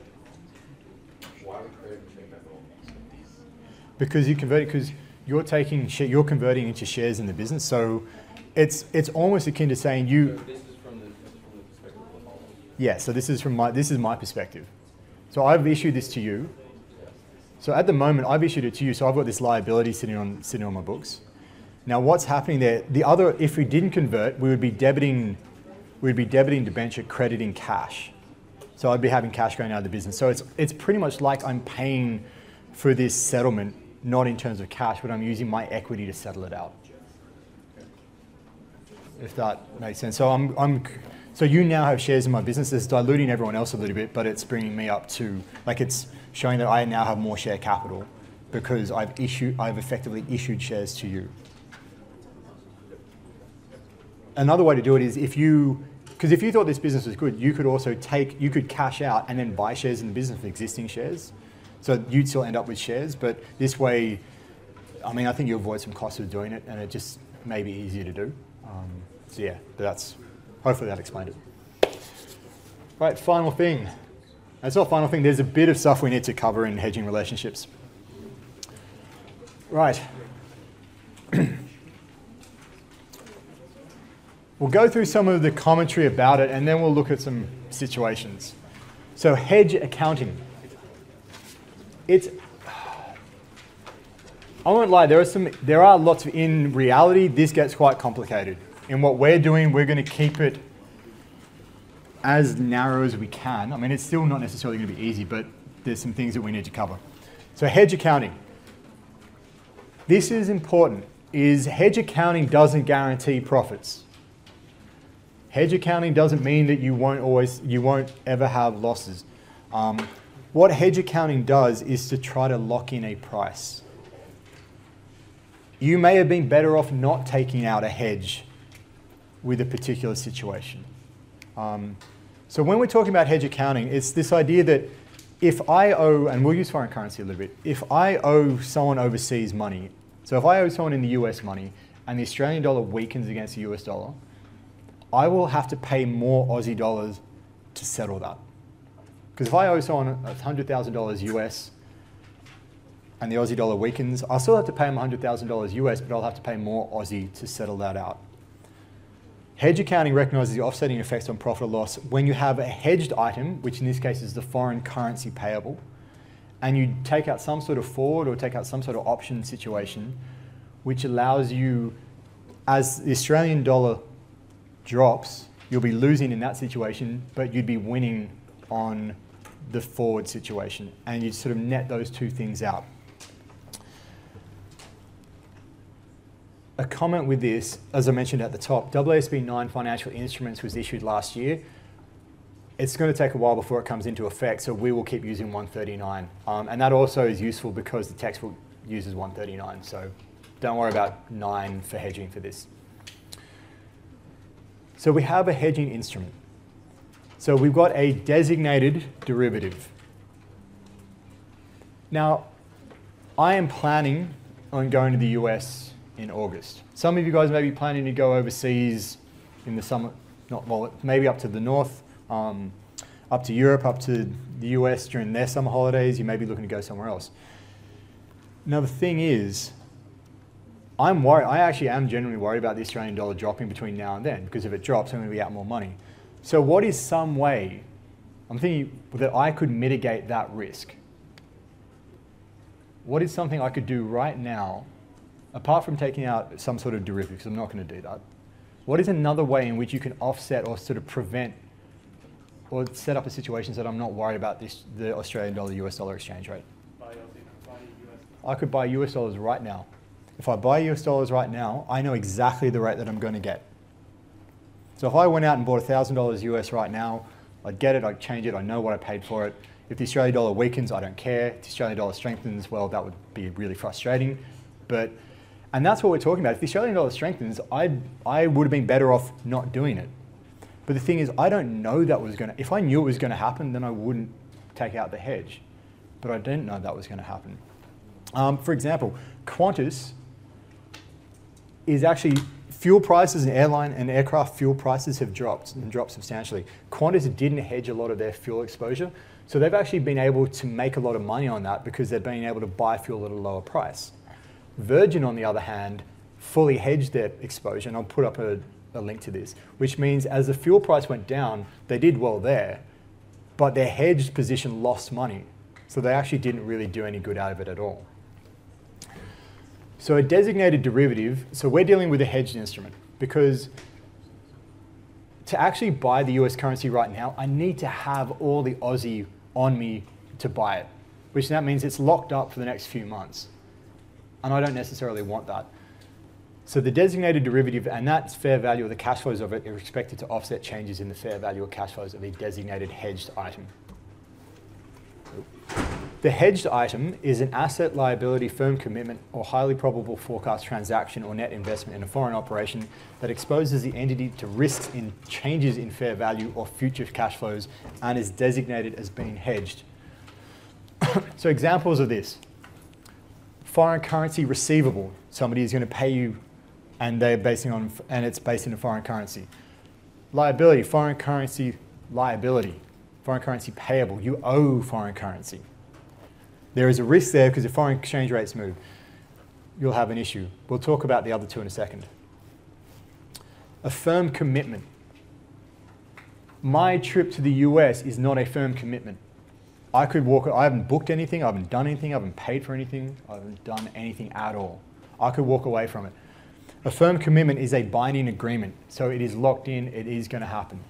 [SPEAKER 1] because you convert it because you're taking you're converting into shares in the business. So it's it's almost akin to saying you. So this is from the, this is from the perspective of the Yeah. So this is from my this is my perspective. So I've issued this to you. So at the moment, I've issued it to you. So I've got this liability sitting on sitting on my books. Now, what's happening there? The other, if we didn't convert, we would be debiting, we'd be debiting debenture, crediting cash. So I'd be having cash going out of the business. So it's it's pretty much like I'm paying for this settlement not in terms of cash, but I'm using my equity to settle it out. If that makes sense. So I'm, I'm So you now have shares in my business. It's diluting everyone else a little bit, but it's bringing me up to like it's showing that I now have more share capital because I've issued, I've effectively issued shares to you. Another way to do it is if you, because if you thought this business was good, you could also take, you could cash out and then buy shares in the business with existing shares. So you'd still end up with shares, but this way, I mean, I think you avoid some costs of doing it, and it just may be easier to do. Um, so yeah, but that's hopefully that explained it. Right, final thing. That's our final thing. There's a bit of stuff we need to cover in hedging relationships. Right. (clears throat) we'll go through some of the commentary about it, and then we'll look at some situations. So hedge accounting. It's (sighs) I won't lie, there are some there are lots of in reality this gets quite complicated. In what we're doing, we're going to keep it as narrow as we can. I mean, it's still not necessarily going to be easy, but there's some things that we need to cover. So hedge accounting. This is important, is hedge accounting doesn't guarantee profits. Hedge accounting doesn't mean that you won't always, you won't ever have losses. Um, what hedge accounting does is to try to lock in a price. You may have been better off not taking out a hedge with a particular situation. Um, so when we're talking about hedge accounting, it's this idea that if I owe, and we'll use foreign currency a little bit, if I owe someone overseas money, so if I owe someone in the US money and the Australian dollar weakens against the US dollar, I will have to pay more Aussie dollars to settle that. Because if I owe someone $100,000 US and the Aussie dollar weakens, I'll still have to pay them $100,000 US, but I'll have to pay more Aussie to settle that out. Hedge accounting recognizes the offsetting effects on profit or loss when you have a hedged item, which in this case is the foreign currency payable, and you take out some sort of forward or take out some sort of option situation, which allows you, as the Australian dollar drops, you'll be losing in that situation, but you'd be winning on the forward situation. And you sort of net those two things out. A comment with this, as I mentioned at the top, AASB 9 financial instruments was issued last year. It's going to take a while before it comes into effect, so we will keep using 139. Um, and that also is useful because the textbook uses 139, so don't worry about 9 for hedging for this. So we have a hedging instrument. So we've got a designated derivative. Now, I am planning on going to the US in August. Some of you guys may be planning to go overseas in the summer, not well, maybe up to the north, um, up to Europe, up to the US during their summer holidays. You may be looking to go somewhere else. Now the thing is, I'm worried. I actually am genuinely worried about the Australian dollar dropping between now and then because if it drops, I'm going to be out more money. So what is some way? I'm thinking that I could mitigate that risk. What is something I could do right now apart from taking out some sort of derivative, because I'm not going to do that, what is another way in which you can offset or sort of prevent or set up a situation so that I'm not worried about this, the Australian dollar US dollar exchange rate? I could buy US dollars right now. If I buy US dollars right now, I know exactly the rate that I'm going to get. So if I went out and bought $1,000 US right now, I'd get it, I'd change it, I know what I paid for it. If the Australian dollar weakens, I don't care. If the Australian dollar strengthens, well, that would be really frustrating. But and that's what we're talking about. If the Australian dollar strengthens, I I would have been better off not doing it. But the thing is, I don't know that was going to. If I knew it was going to happen, then I wouldn't take out the hedge. But I didn't know that was going to happen. Um, for example, Qantas is actually fuel prices and airline and aircraft fuel prices have dropped and dropped substantially. Qantas didn't hedge a lot of their fuel exposure, so they've actually been able to make a lot of money on that because they've been able to buy fuel at a lower price. Virgin, on the other hand, fully hedged their exposure, and I'll put up a, a link to this, which means as the fuel price went down, they did well there, but their hedged position lost money. So they actually didn't really do any good out of it at all. So a designated derivative, so we're dealing with a hedged instrument because to actually buy the US currency right now, I need to have all the Aussie on me to buy it, which that means it's locked up for the next few months and I don't necessarily want that. So the designated derivative, and that's fair value of the cash flows of it, are expected to offset changes in the fair value of cash flows of a designated hedged item. The hedged item is an asset liability firm commitment or highly probable forecast transaction or net investment in a foreign operation that exposes the entity to risks in changes in fair value or future cash flows and is designated as being hedged. (coughs) so examples of this. Foreign currency receivable. Somebody is going to pay you and they're basing on, and it's based in a foreign currency. Liability, foreign currency liability, foreign currency payable. You owe foreign currency. There is a risk there because if foreign exchange rates move, you'll have an issue. We'll talk about the other two in a second. A firm commitment. My trip to the US is not a firm commitment. I could walk, I haven't booked anything, I haven't done anything, I haven't paid for anything, I haven't done anything at all. I could walk away from it. A firm commitment is a binding agreement, so it is locked in, it is going to happen.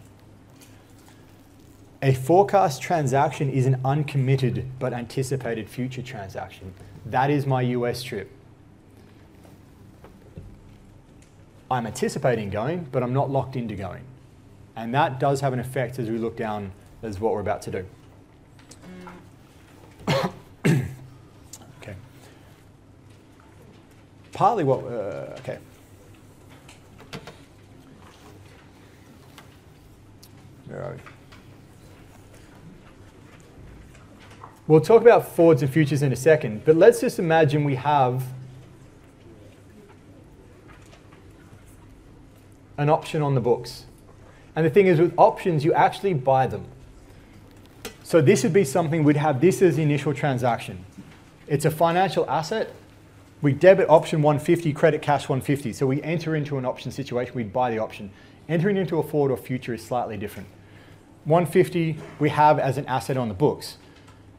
[SPEAKER 1] A forecast transaction is an uncommitted but anticipated future transaction. That is my US trip. I'm anticipating going, but I'm not locked into going. And that does have an effect as we look down as what we're about to do. (coughs) okay. Partly what, uh, okay. Where are we? We'll talk about forwards and futures in a second, but let's just imagine we have an option on the books. And the thing is, with options, you actually buy them. So this would be something we'd have this as the initial transaction. It's a financial asset. We debit option 150, credit cash 150. So we enter into an option situation, we buy the option. Entering into a forward or future is slightly different. 150 we have as an asset on the books.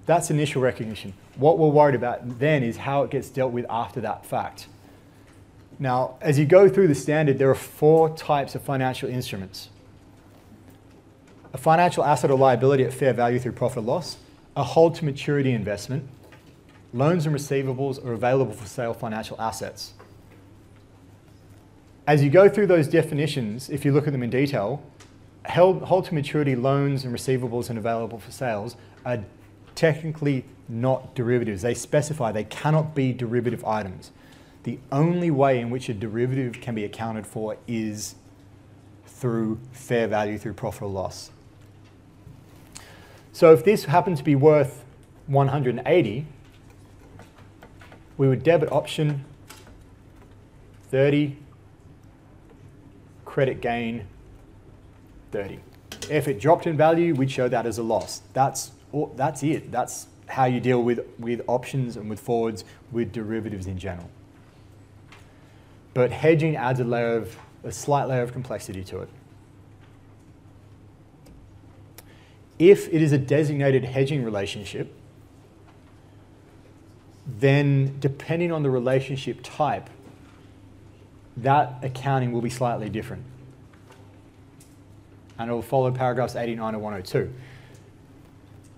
[SPEAKER 1] That's initial recognition. What we're worried about then is how it gets dealt with after that fact. Now, as you go through the standard, there are four types of financial instruments. A financial asset or liability at fair value through profit or loss, a hold to maturity investment, loans and receivables are available for sale financial assets. As you go through those definitions, if you look at them in detail, held, hold to maturity loans and receivables and available for sales are technically not derivatives. They specify they cannot be derivative items. The only way in which a derivative can be accounted for is through fair value through profit or loss. So if this happened to be worth 180, we would debit option 30, credit gain 30. If it dropped in value, we'd show that as a loss. That's, that's it. That's how you deal with, with options and with forwards, with derivatives in general. But hedging adds a layer of, a slight layer of complexity to it. If it is a designated hedging relationship, then depending on the relationship type, that accounting will be slightly different and it will follow paragraphs 89 and 102.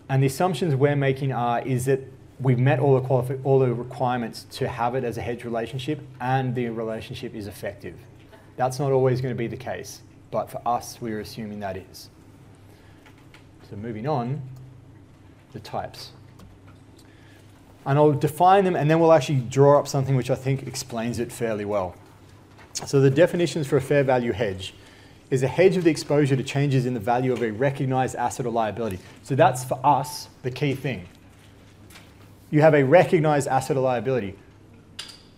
[SPEAKER 1] And the assumptions we're making are is that we've met all the, all the requirements to have it as a hedge relationship and the relationship is effective. That's not always going to be the case, but for us, we're assuming that is. So moving on, the types. And I'll define them and then we'll actually draw up something which I think explains it fairly well. So the definitions for a fair value hedge is a hedge of the exposure to changes in the value of a recognized asset or liability. So that's for us the key thing. You have a recognized asset or liability.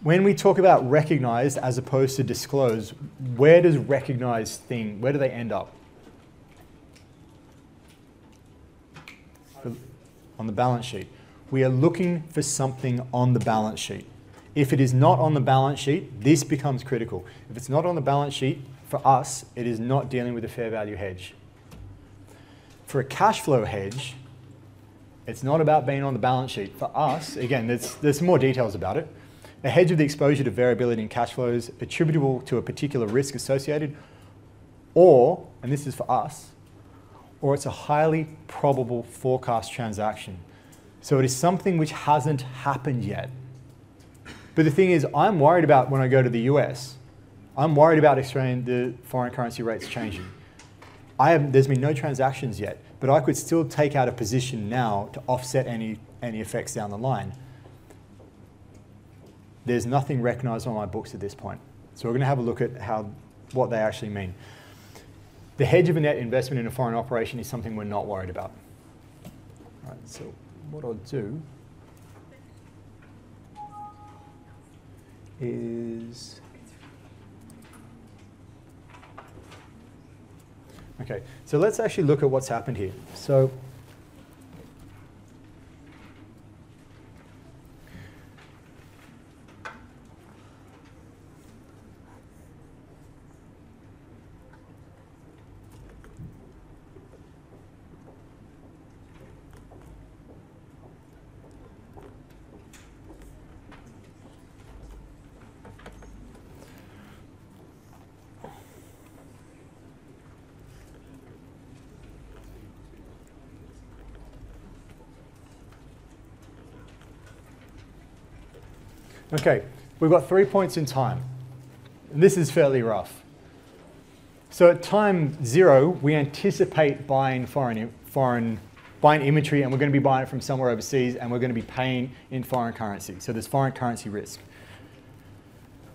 [SPEAKER 1] When we talk about recognized as opposed to disclosed, where does recognized thing, where do they end up? On the balance sheet. We are looking for something on the balance sheet. If it is not on the balance sheet, this becomes critical. If it's not on the balance sheet, for us, it is not dealing with a fair value hedge. For a cash flow hedge, it's not about being on the balance sheet. For us, again, there's, there's more details about it. A hedge of the exposure to variability in cash flows attributable to a particular risk associated, or, and this is for us, or it's a highly probable forecast transaction. So it is something which hasn't happened yet. But the thing is, I'm worried about when I go to the US I'm worried about Australian, the foreign currency rates changing. I have, there's been no transactions yet, but I could still take out a position now to offset any, any effects down the line. There's nothing recognized on my books at this point. So we're going to have a look at how, what they actually mean. The hedge of a net investment in a foreign operation is something we're not worried about. Right, so what I'll do is Okay, so let's actually look at what's happened here. So Okay, we've got three points in time. This is fairly rough. So at time zero, we anticipate buying foreign, foreign buying inventory and we're going to be buying it from somewhere overseas and we're going to be paying in foreign currency. So there's foreign currency risk.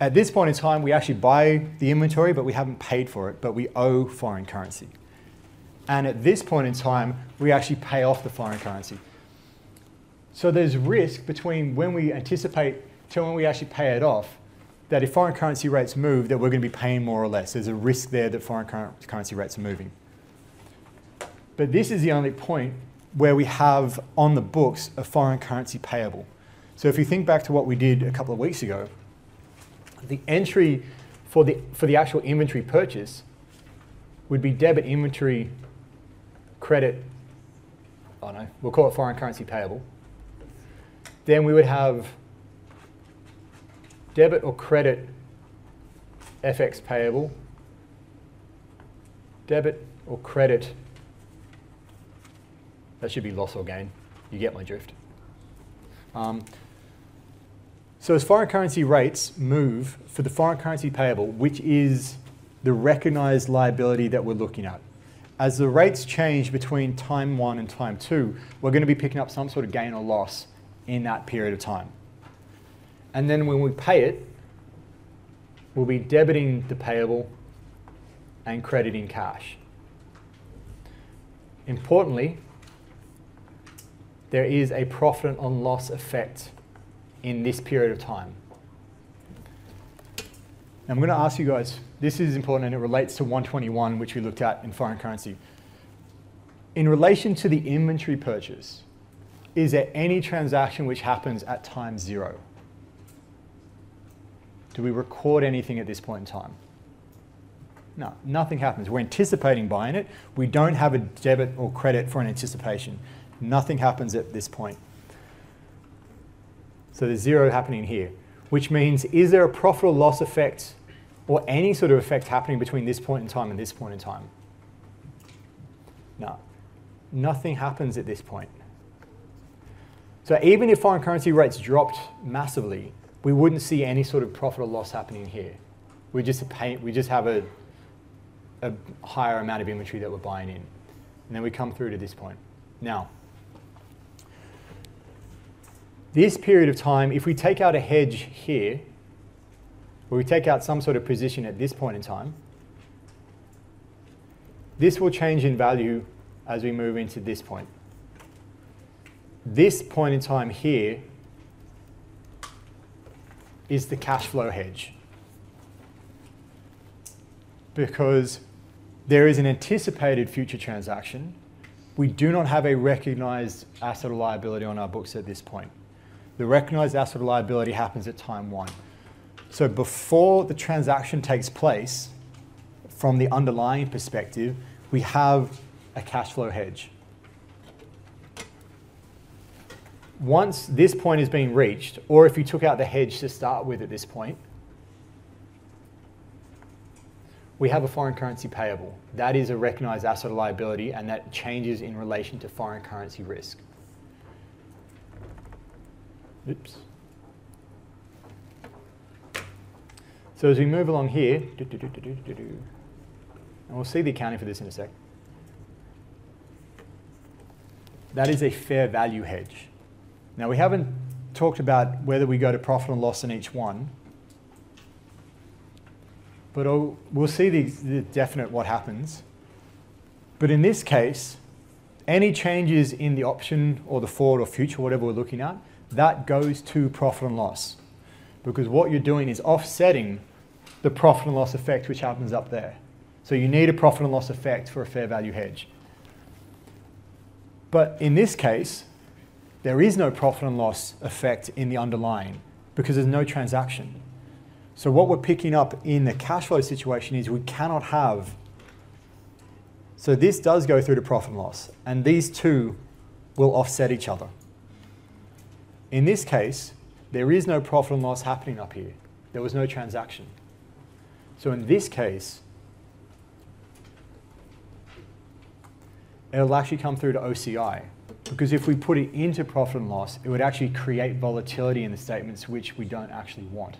[SPEAKER 1] At this point in time, we actually buy the inventory, but we haven't paid for it, but we owe foreign currency. And at this point in time, we actually pay off the foreign currency. So there's risk between when we anticipate to when we actually pay it off, that if foreign currency rates move, that we're going to be paying more or less. There's a risk there that foreign currency rates are moving. But this is the only point where we have on the books a foreign currency payable. So if you think back to what we did a couple of weeks ago, the entry for the, for the actual inventory purchase would be debit inventory credit, oh no, we'll call it foreign currency payable. Then we would have debit or credit FX payable, debit or credit, that should be loss or gain. You get my drift. Um, so as foreign currency rates move for the foreign currency payable, which is the recognized liability that we're looking at, as the rates change between time one and time two, we're going to be picking up some sort of gain or loss in that period of time. And then when we pay it, we'll be debiting the payable and crediting cash. Importantly, there is a profit on loss effect in this period of time. Now I'm going to ask you guys, this is important and it relates to 121, which we looked at in foreign currency. In relation to the inventory purchase, is there any transaction which happens at time zero? Do we record anything at this point in time? No, nothing happens. We're anticipating buying it. We don't have a debit or credit for an anticipation. Nothing happens at this point. So there's zero happening here, which means is there a profit or loss effect or any sort of effect happening between this point in time and this point in time? No, nothing happens at this point. So even if foreign currency rates dropped massively, we wouldn't see any sort of profit or loss happening here. We just, pay, we just have a, a higher amount of inventory that we're buying in. And then we come through to this point. Now, this period of time, if we take out a hedge here, or we take out some sort of position at this point in time, this will change in value as we move into this point. This point in time here is the cash flow hedge. Because there is an anticipated future transaction. We do not have a recognized asset or liability on our books at this point. The recognized asset or liability happens at time one. So before the transaction takes place, from the underlying perspective, we have a cash flow hedge. Once this point is being reached, or if you took out the hedge to start with at this point, we have a foreign currency payable. That is a recognized asset or liability, and that changes in relation to foreign currency risk. Oops. So as we move along here, do, do, do, do, do, do, do, and we'll see the accounting for this in a sec. That is a fair value hedge. Now we haven't talked about whether we go to profit and loss in each one, but we'll see the, the definite what happens. But in this case, any changes in the option or the forward or future, whatever we're looking at, that goes to profit and loss. Because what you're doing is offsetting the profit and loss effect which happens up there. So you need a profit and loss effect for a fair value hedge. But in this case, there is no profit and loss effect in the underlying because there's no transaction. So what we're picking up in the cash flow situation is we cannot have. So this does go through to profit and loss, and these two will offset each other. In this case, there is no profit and loss happening up here. There was no transaction. So in this case, it'll actually come through to OCI. Because if we put it into profit and loss, it would actually create volatility in the statements which we don't actually want.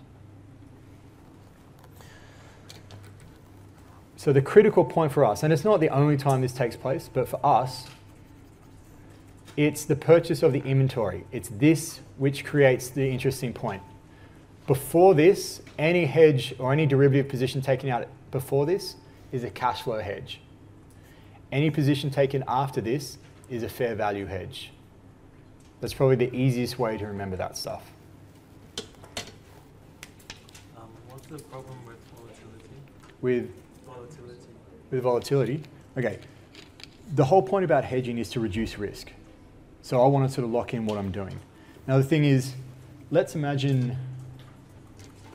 [SPEAKER 1] So the critical point for us, and it's not the only time this takes place, but for us, it's the purchase of the inventory. It's this which creates the interesting point. Before this, any hedge or any derivative position taken out before this is a cash flow hedge. Any position taken after this is a fair value hedge. That's probably the easiest way to remember that stuff.
[SPEAKER 2] Um, what's the problem with volatility?
[SPEAKER 1] With,
[SPEAKER 2] Volatility.
[SPEAKER 1] with volatility, okay, the whole point about hedging is to reduce risk. So I want to sort of lock in what I'm doing. Now the thing is, let's imagine,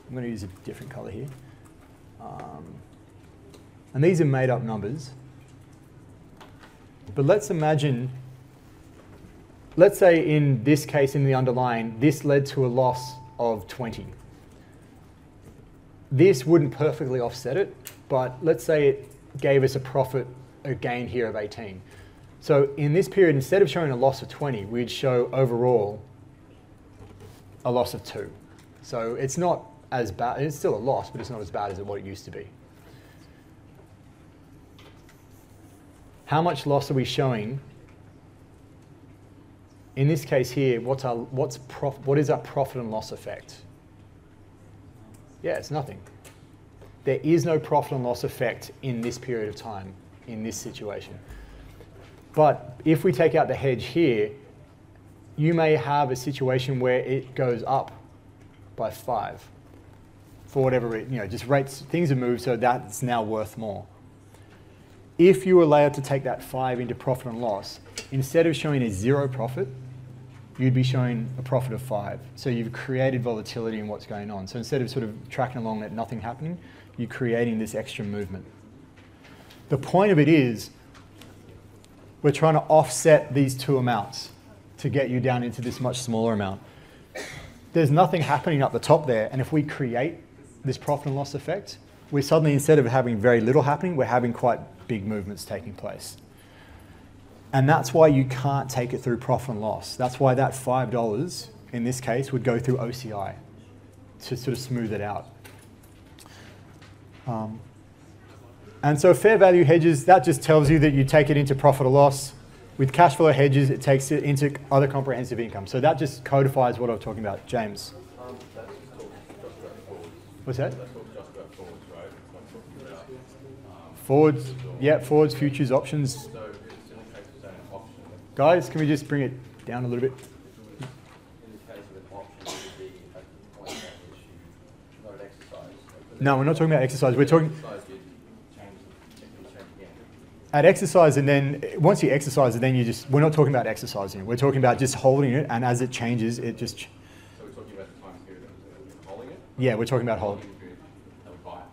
[SPEAKER 1] I'm going to use a different color here. Um, and these are made up numbers. But let's imagine, let's say in this case, in the underlying, this led to a loss of 20. This wouldn't perfectly offset it, but let's say it gave us a profit, a gain here of 18. So in this period, instead of showing a loss of 20, we'd show overall a loss of 2. So it's not as bad, it's still a loss, but it's not as bad as what it used to be. How much loss are we showing? In this case here, what's our, what's prof, what is our profit and loss effect? Yeah, it's nothing. There is no profit and loss effect in this period of time, in this situation. But if we take out the hedge here, you may have a situation where it goes up by five for whatever reason, you know, just rates, things have moved, so that's now worth more. If you were allowed to take that five into profit and loss, instead of showing a zero profit, you'd be showing a profit of five. So you've created volatility in what's going on. So instead of sort of tracking along at nothing happening, you're creating this extra movement. The point of it is, we're trying to offset these two amounts to get you down into this much smaller amount. There's nothing happening up the top there, and if we create this profit and loss effect, we're suddenly, instead of having very little happening, we're having quite big movements taking place. And that's why you can't take it through profit and loss. That's why that $5 in this case would go through OCI to sort of smooth it out. Um, and so fair value hedges, that just tells you that you take it into profit or loss. With cash flow hedges, it takes it into other comprehensive income. So that just codifies what I was talking about. James.
[SPEAKER 3] Um, that's just talk, just about forwards.
[SPEAKER 1] What's that?
[SPEAKER 3] That's talk just about forwards, right? It's not talking about, um,
[SPEAKER 1] Forwards, yeah, forwards, futures, options.
[SPEAKER 3] so it's in the case of saying an option,
[SPEAKER 1] Guys, can we just bring it down a little bit?
[SPEAKER 3] in the case of an option, it would be at the point at which you, not an exercise. but
[SPEAKER 1] No, we're not talking about exercise. We're talking
[SPEAKER 3] Exercise, you change, you change again.
[SPEAKER 1] at exercise, and then once you exercise it, then you just, we're not talking about exercising. We're talking about just holding it, and as it changes, it just,
[SPEAKER 3] So we're talking about the time period that holding it?
[SPEAKER 1] yeah, we're talking about.
[SPEAKER 3] Holding period that we buy it.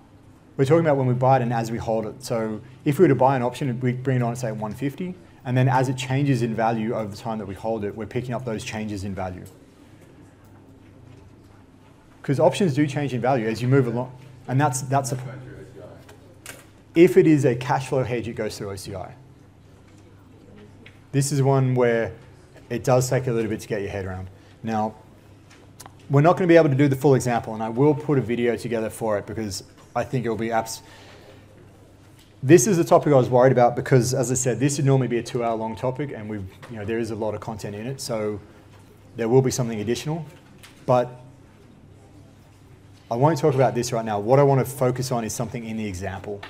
[SPEAKER 1] We're talking about when we buy it and as we hold it. So if we were to buy an option, we bring it on at say 150, and then as it changes in value over the time that we hold it, we're picking up those changes in value. Because options do change in value as you move along, and that's that's a, if it is a cash flow hedge, it goes through OCI. This is one where it does take a little bit to get your head around. Now, we're not going to be able to do the full example, and I will put a video together for it because I think it will be apps. This is a topic I was worried about because, as I said, this would normally be a two-hour long topic, and we, you know, there is a lot of content in it, so there will be something additional. But I won't talk about this right now. What I want to focus on is something in the example.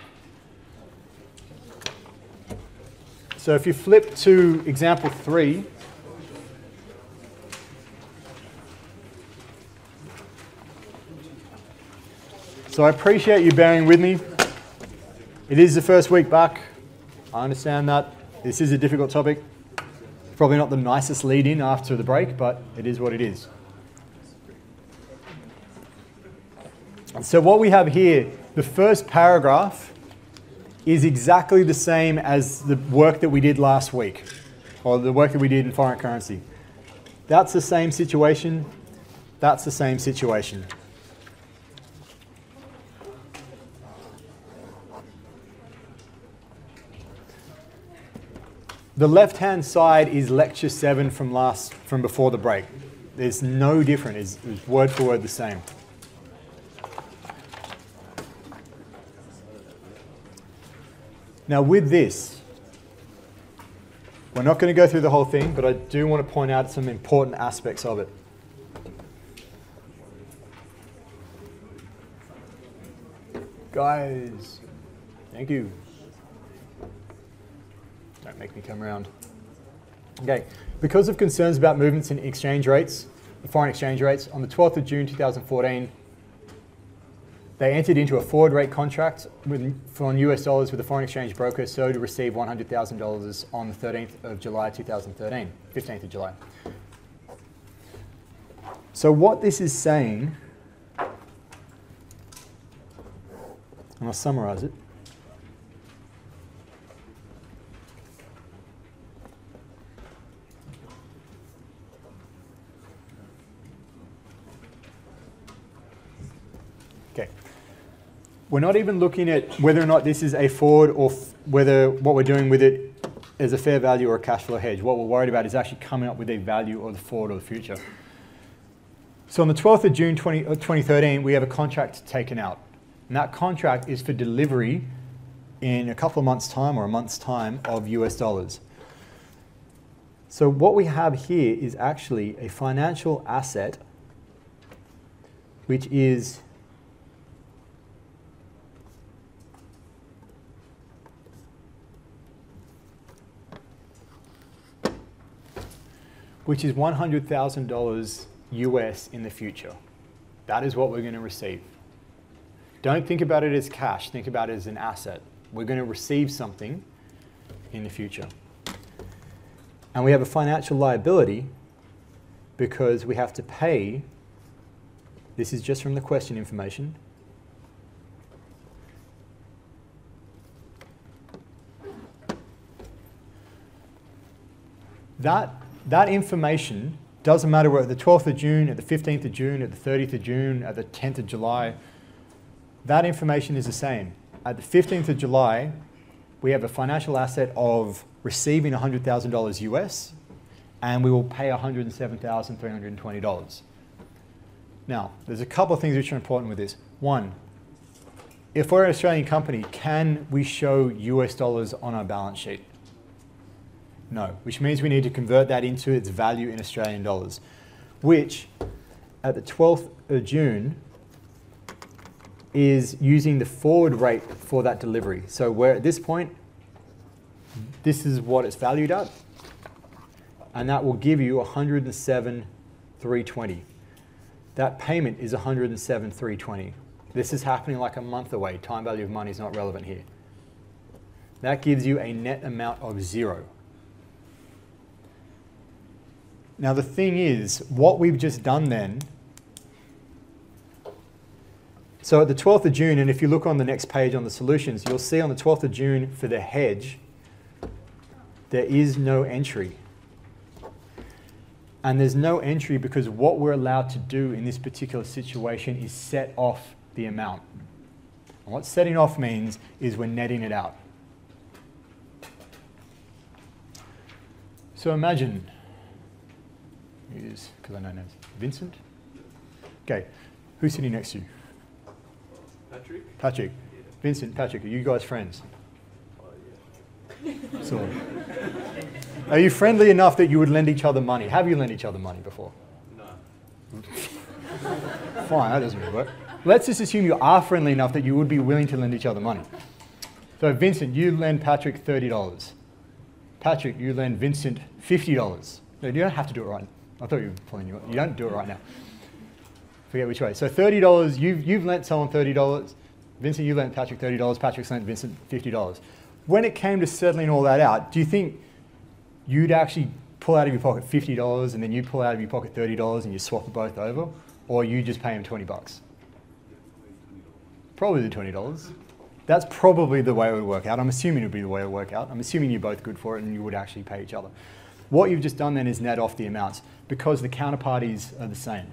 [SPEAKER 1] So if you flip to example three, So I appreciate you bearing with me. It is the first week back. I understand that. This is a difficult topic. Probably not the nicest lead in after the break, but it is what it is. So, what we have here, the first paragraph is exactly the same as the work that we did last week, or the work that we did in foreign currency. That's the same situation. That's the same situation. The left-hand side is lecture seven from last from before the break. There's no different. It's, it's word for word the same. Now with this, we're not going to go through the whole thing, but I do want to point out some important aspects of it. Guys, thank you. Make me come around. Okay, because of concerns about movements in exchange rates, foreign exchange rates, on the 12th of June 2014, they entered into a forward rate contract with, US dollars with a foreign exchange broker so to receive $100,000 on the 13th of July 2013, 15th of July. So what this is saying, and I'll summarize it, We're not even looking at whether or not this is a forward or whether what we're doing with it is a fair value or a cash flow hedge. What we're worried about is actually coming up with a value or the forward or the future. So on the 12th of June 20, uh, 2013, we have a contract taken out. And that contract is for delivery in a couple of months' time or a month's time of US dollars. So what we have here is actually a financial asset which is which is $100,000 US in the future. That is what we're going to receive. Don't think about it as cash, think about it as an asset. We're going to receive something in the future. And we have a financial liability because we have to pay, this is just from the question information, that that information doesn't matter whether the 12th of June, at the 15th of June, at the 30th of June, at the 10th of July, that information is the same. At the 15th of July, we have a financial asset of receiving $100,000 US, and we will pay $107,320. Now, there's a couple of things which are important with this. One, if we're an Australian company, can we show US dollars on our balance sheet? No, which means we need to convert that into its value in Australian dollars, which at the 12th of June is using the forward rate for that delivery. So we're at this point, this is what it's valued at, and that will give you 107,320. That payment is 107,320. This is happening like a month away. Time value of money is not relevant here. That gives you a net amount of zero. Now, the thing is, what we've just done then, so at the 12th of June, and if you look on the next page on the solutions, you'll see on the 12th of June for the hedge, there is no entry. And there's no entry because what we're allowed to do in this particular situation is set off the amount. And what setting off means is we're netting it out. So imagine use, because I know names, Vincent. Okay, who's sitting next to you?
[SPEAKER 2] Patrick?
[SPEAKER 1] Patrick. Vincent, Patrick, are you guys friends?
[SPEAKER 2] Oh, yeah.
[SPEAKER 1] So, are you friendly enough that you would lend each other money? Have you lent each other money before?
[SPEAKER 2] No. (laughs)
[SPEAKER 1] Fine, that doesn't really work. Let's just assume you are friendly enough that you would be willing to lend each other money. So, Vincent, you lend Patrick $30. Patrick, you lend Vincent $50. No, you don't have to do it right. I thought you were pulling you. You don't do it right now. Forget which way. So $30, you've, you've lent someone $30. Vincent, you lent Patrick $30. Patrick's lent Vincent $50. When it came to settling all that out, do you think you'd actually pull out of your pocket $50 and then you pull out of your pocket $30 and you swap it both over? Or you just pay him 20 bucks? Probably the $20. That's probably the way it would work out. I'm assuming it would be the way it would work out. I'm assuming you're both good for it and you would actually pay each other. What you've just done then is net off the amounts because the counterparties are the same.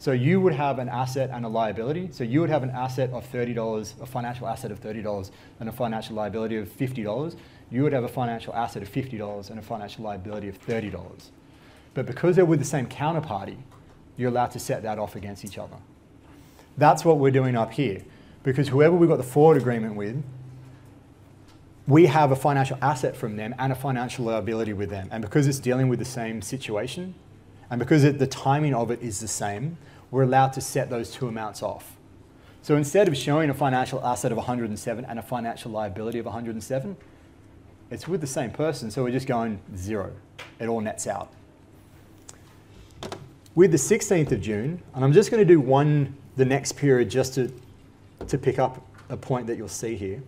[SPEAKER 1] So you would have an asset and a liability. So you would have an asset of $30, a financial asset of $30, and a financial liability of $50. You would have a financial asset of $50 and a financial liability of $30. But because they're with the same counterparty, you're allowed to set that off against each other. That's what we're doing up here. Because whoever we've got the forward agreement with, we have a financial asset from them and a financial liability with them. And because it's dealing with the same situation, and because it, the timing of it is the same, we're allowed to set those two amounts off. So instead of showing a financial asset of 107 and a financial liability of 107, it's with the same person, so we're just going zero. It all nets out. With the 16th of June, and I'm just going to do one the next period just to, to pick up a point that you'll see here.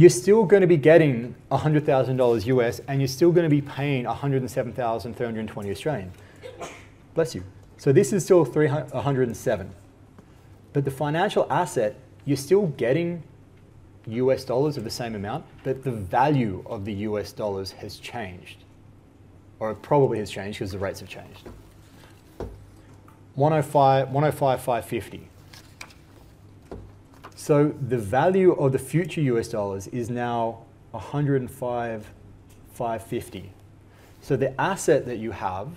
[SPEAKER 1] You're still going to be getting $100,000 US and you're still going to be paying 107,320 Australian. Bless you. So this is still 107. But the financial asset, you're still getting US dollars of the same amount, but the value of the US dollars has changed. Or it probably has changed because the rates have changed. 105, 105 550. So the value of the future US dollars is now 105, 550. So the asset that you have,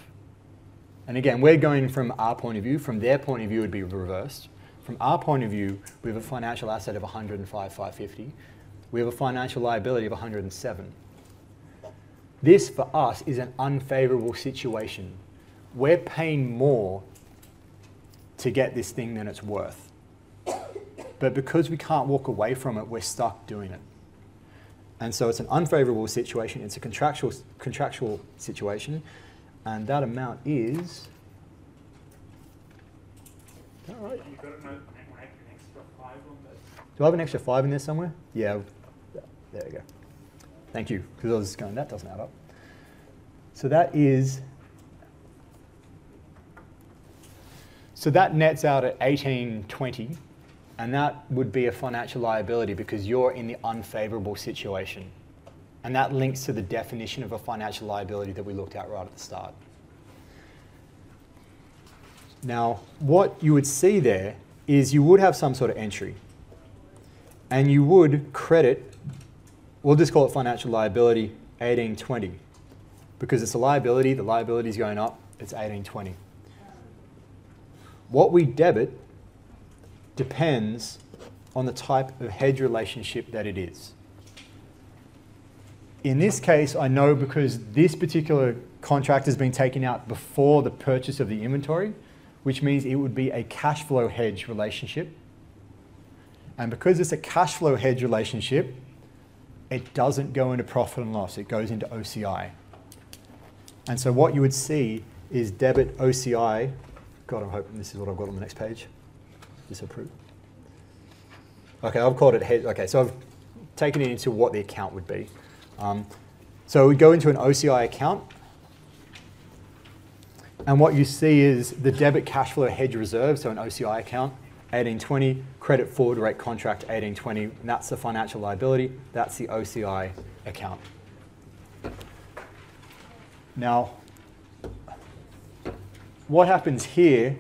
[SPEAKER 1] and again, we're going from our point of view, from their point of view, it would be reversed. From our point of view, we have a financial asset of 105, 550. We have a financial liability of 107. This, for us, is an unfavorable situation. We're paying more to get this thing than it's worth. But because we can't walk away from it, we're stuck doing it. And so it's an unfavorable situation. It's a contractual, contractual situation. And that amount is. All right.
[SPEAKER 4] You got an, an extra five on that?
[SPEAKER 1] Do I have an extra five in there somewhere? Yeah. There we go. Thank you. Because I was going, that doesn't add up. So that is. So that nets out at 1820 and that would be a financial liability because you're in the unfavorable situation. And that links to the definition of a financial liability that we looked at right at the start. Now, what you would see there is you would have some sort of entry. And you would credit, we'll just call it financial liability 1820. Because it's a liability, the liability is going up, it's 1820. What we debit depends on the type of hedge relationship that it is. In this case, I know because this particular contract has been taken out before the purchase of the inventory, which means it would be a cash flow hedge relationship. And because it's a cash flow hedge relationship, it doesn't go into profit and loss, it goes into OCI. And so what you would see is debit OCI. God, I'm hoping this is what I've got on the next page disapprove. Okay, I've called it head. Okay, so I've taken it into what the account would be. Um, so we go into an OCI account, and what you see is the debit cash flow hedge reserve, so an OCI account, 1820, credit forward rate contract 1820, and that's the financial liability, that's the OCI account. Now, what happens here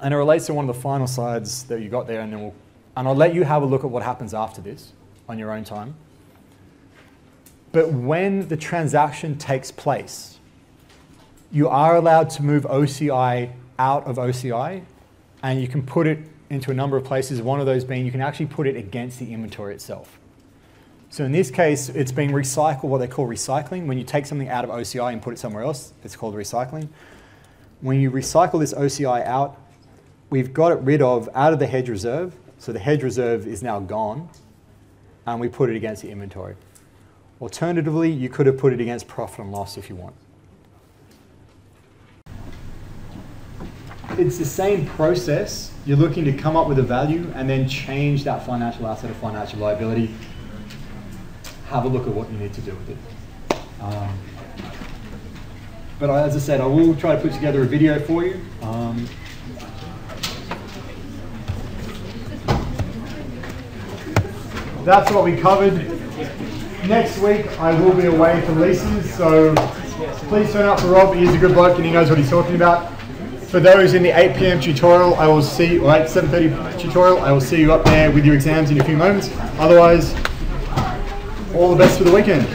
[SPEAKER 1] and it relates to one of the final slides that you got there, and then we'll, and I'll let you have a look at what happens after this on your own time. But when the transaction takes place, you are allowed to move OCI out of OCI, and you can put it into a number of places. One of those being you can actually put it against the inventory itself. So in this case, it's being recycled, what they call recycling. When you take something out of OCI and put it somewhere else, it's called recycling. When you recycle this OCI out, we've got it rid of out of the hedge reserve. So the hedge reserve is now gone, and we put it against the inventory. Alternatively, you could have put it against profit and loss if you want. It's the same process. You're looking to come up with a value and then change that financial asset or financial liability. Have a look at what you need to do with it. Um, but as I said, I will try to put together a video for you. Um, that's what we covered. Next week, I will be away for leases, so please turn up for Rob. He's a good bloke and he knows what he's talking about. For those in the 8 p.m. tutorial, I will see, 8, 7.30 tutorial, I will see you up there with your exams in a few moments. Otherwise, all the best for the weekend.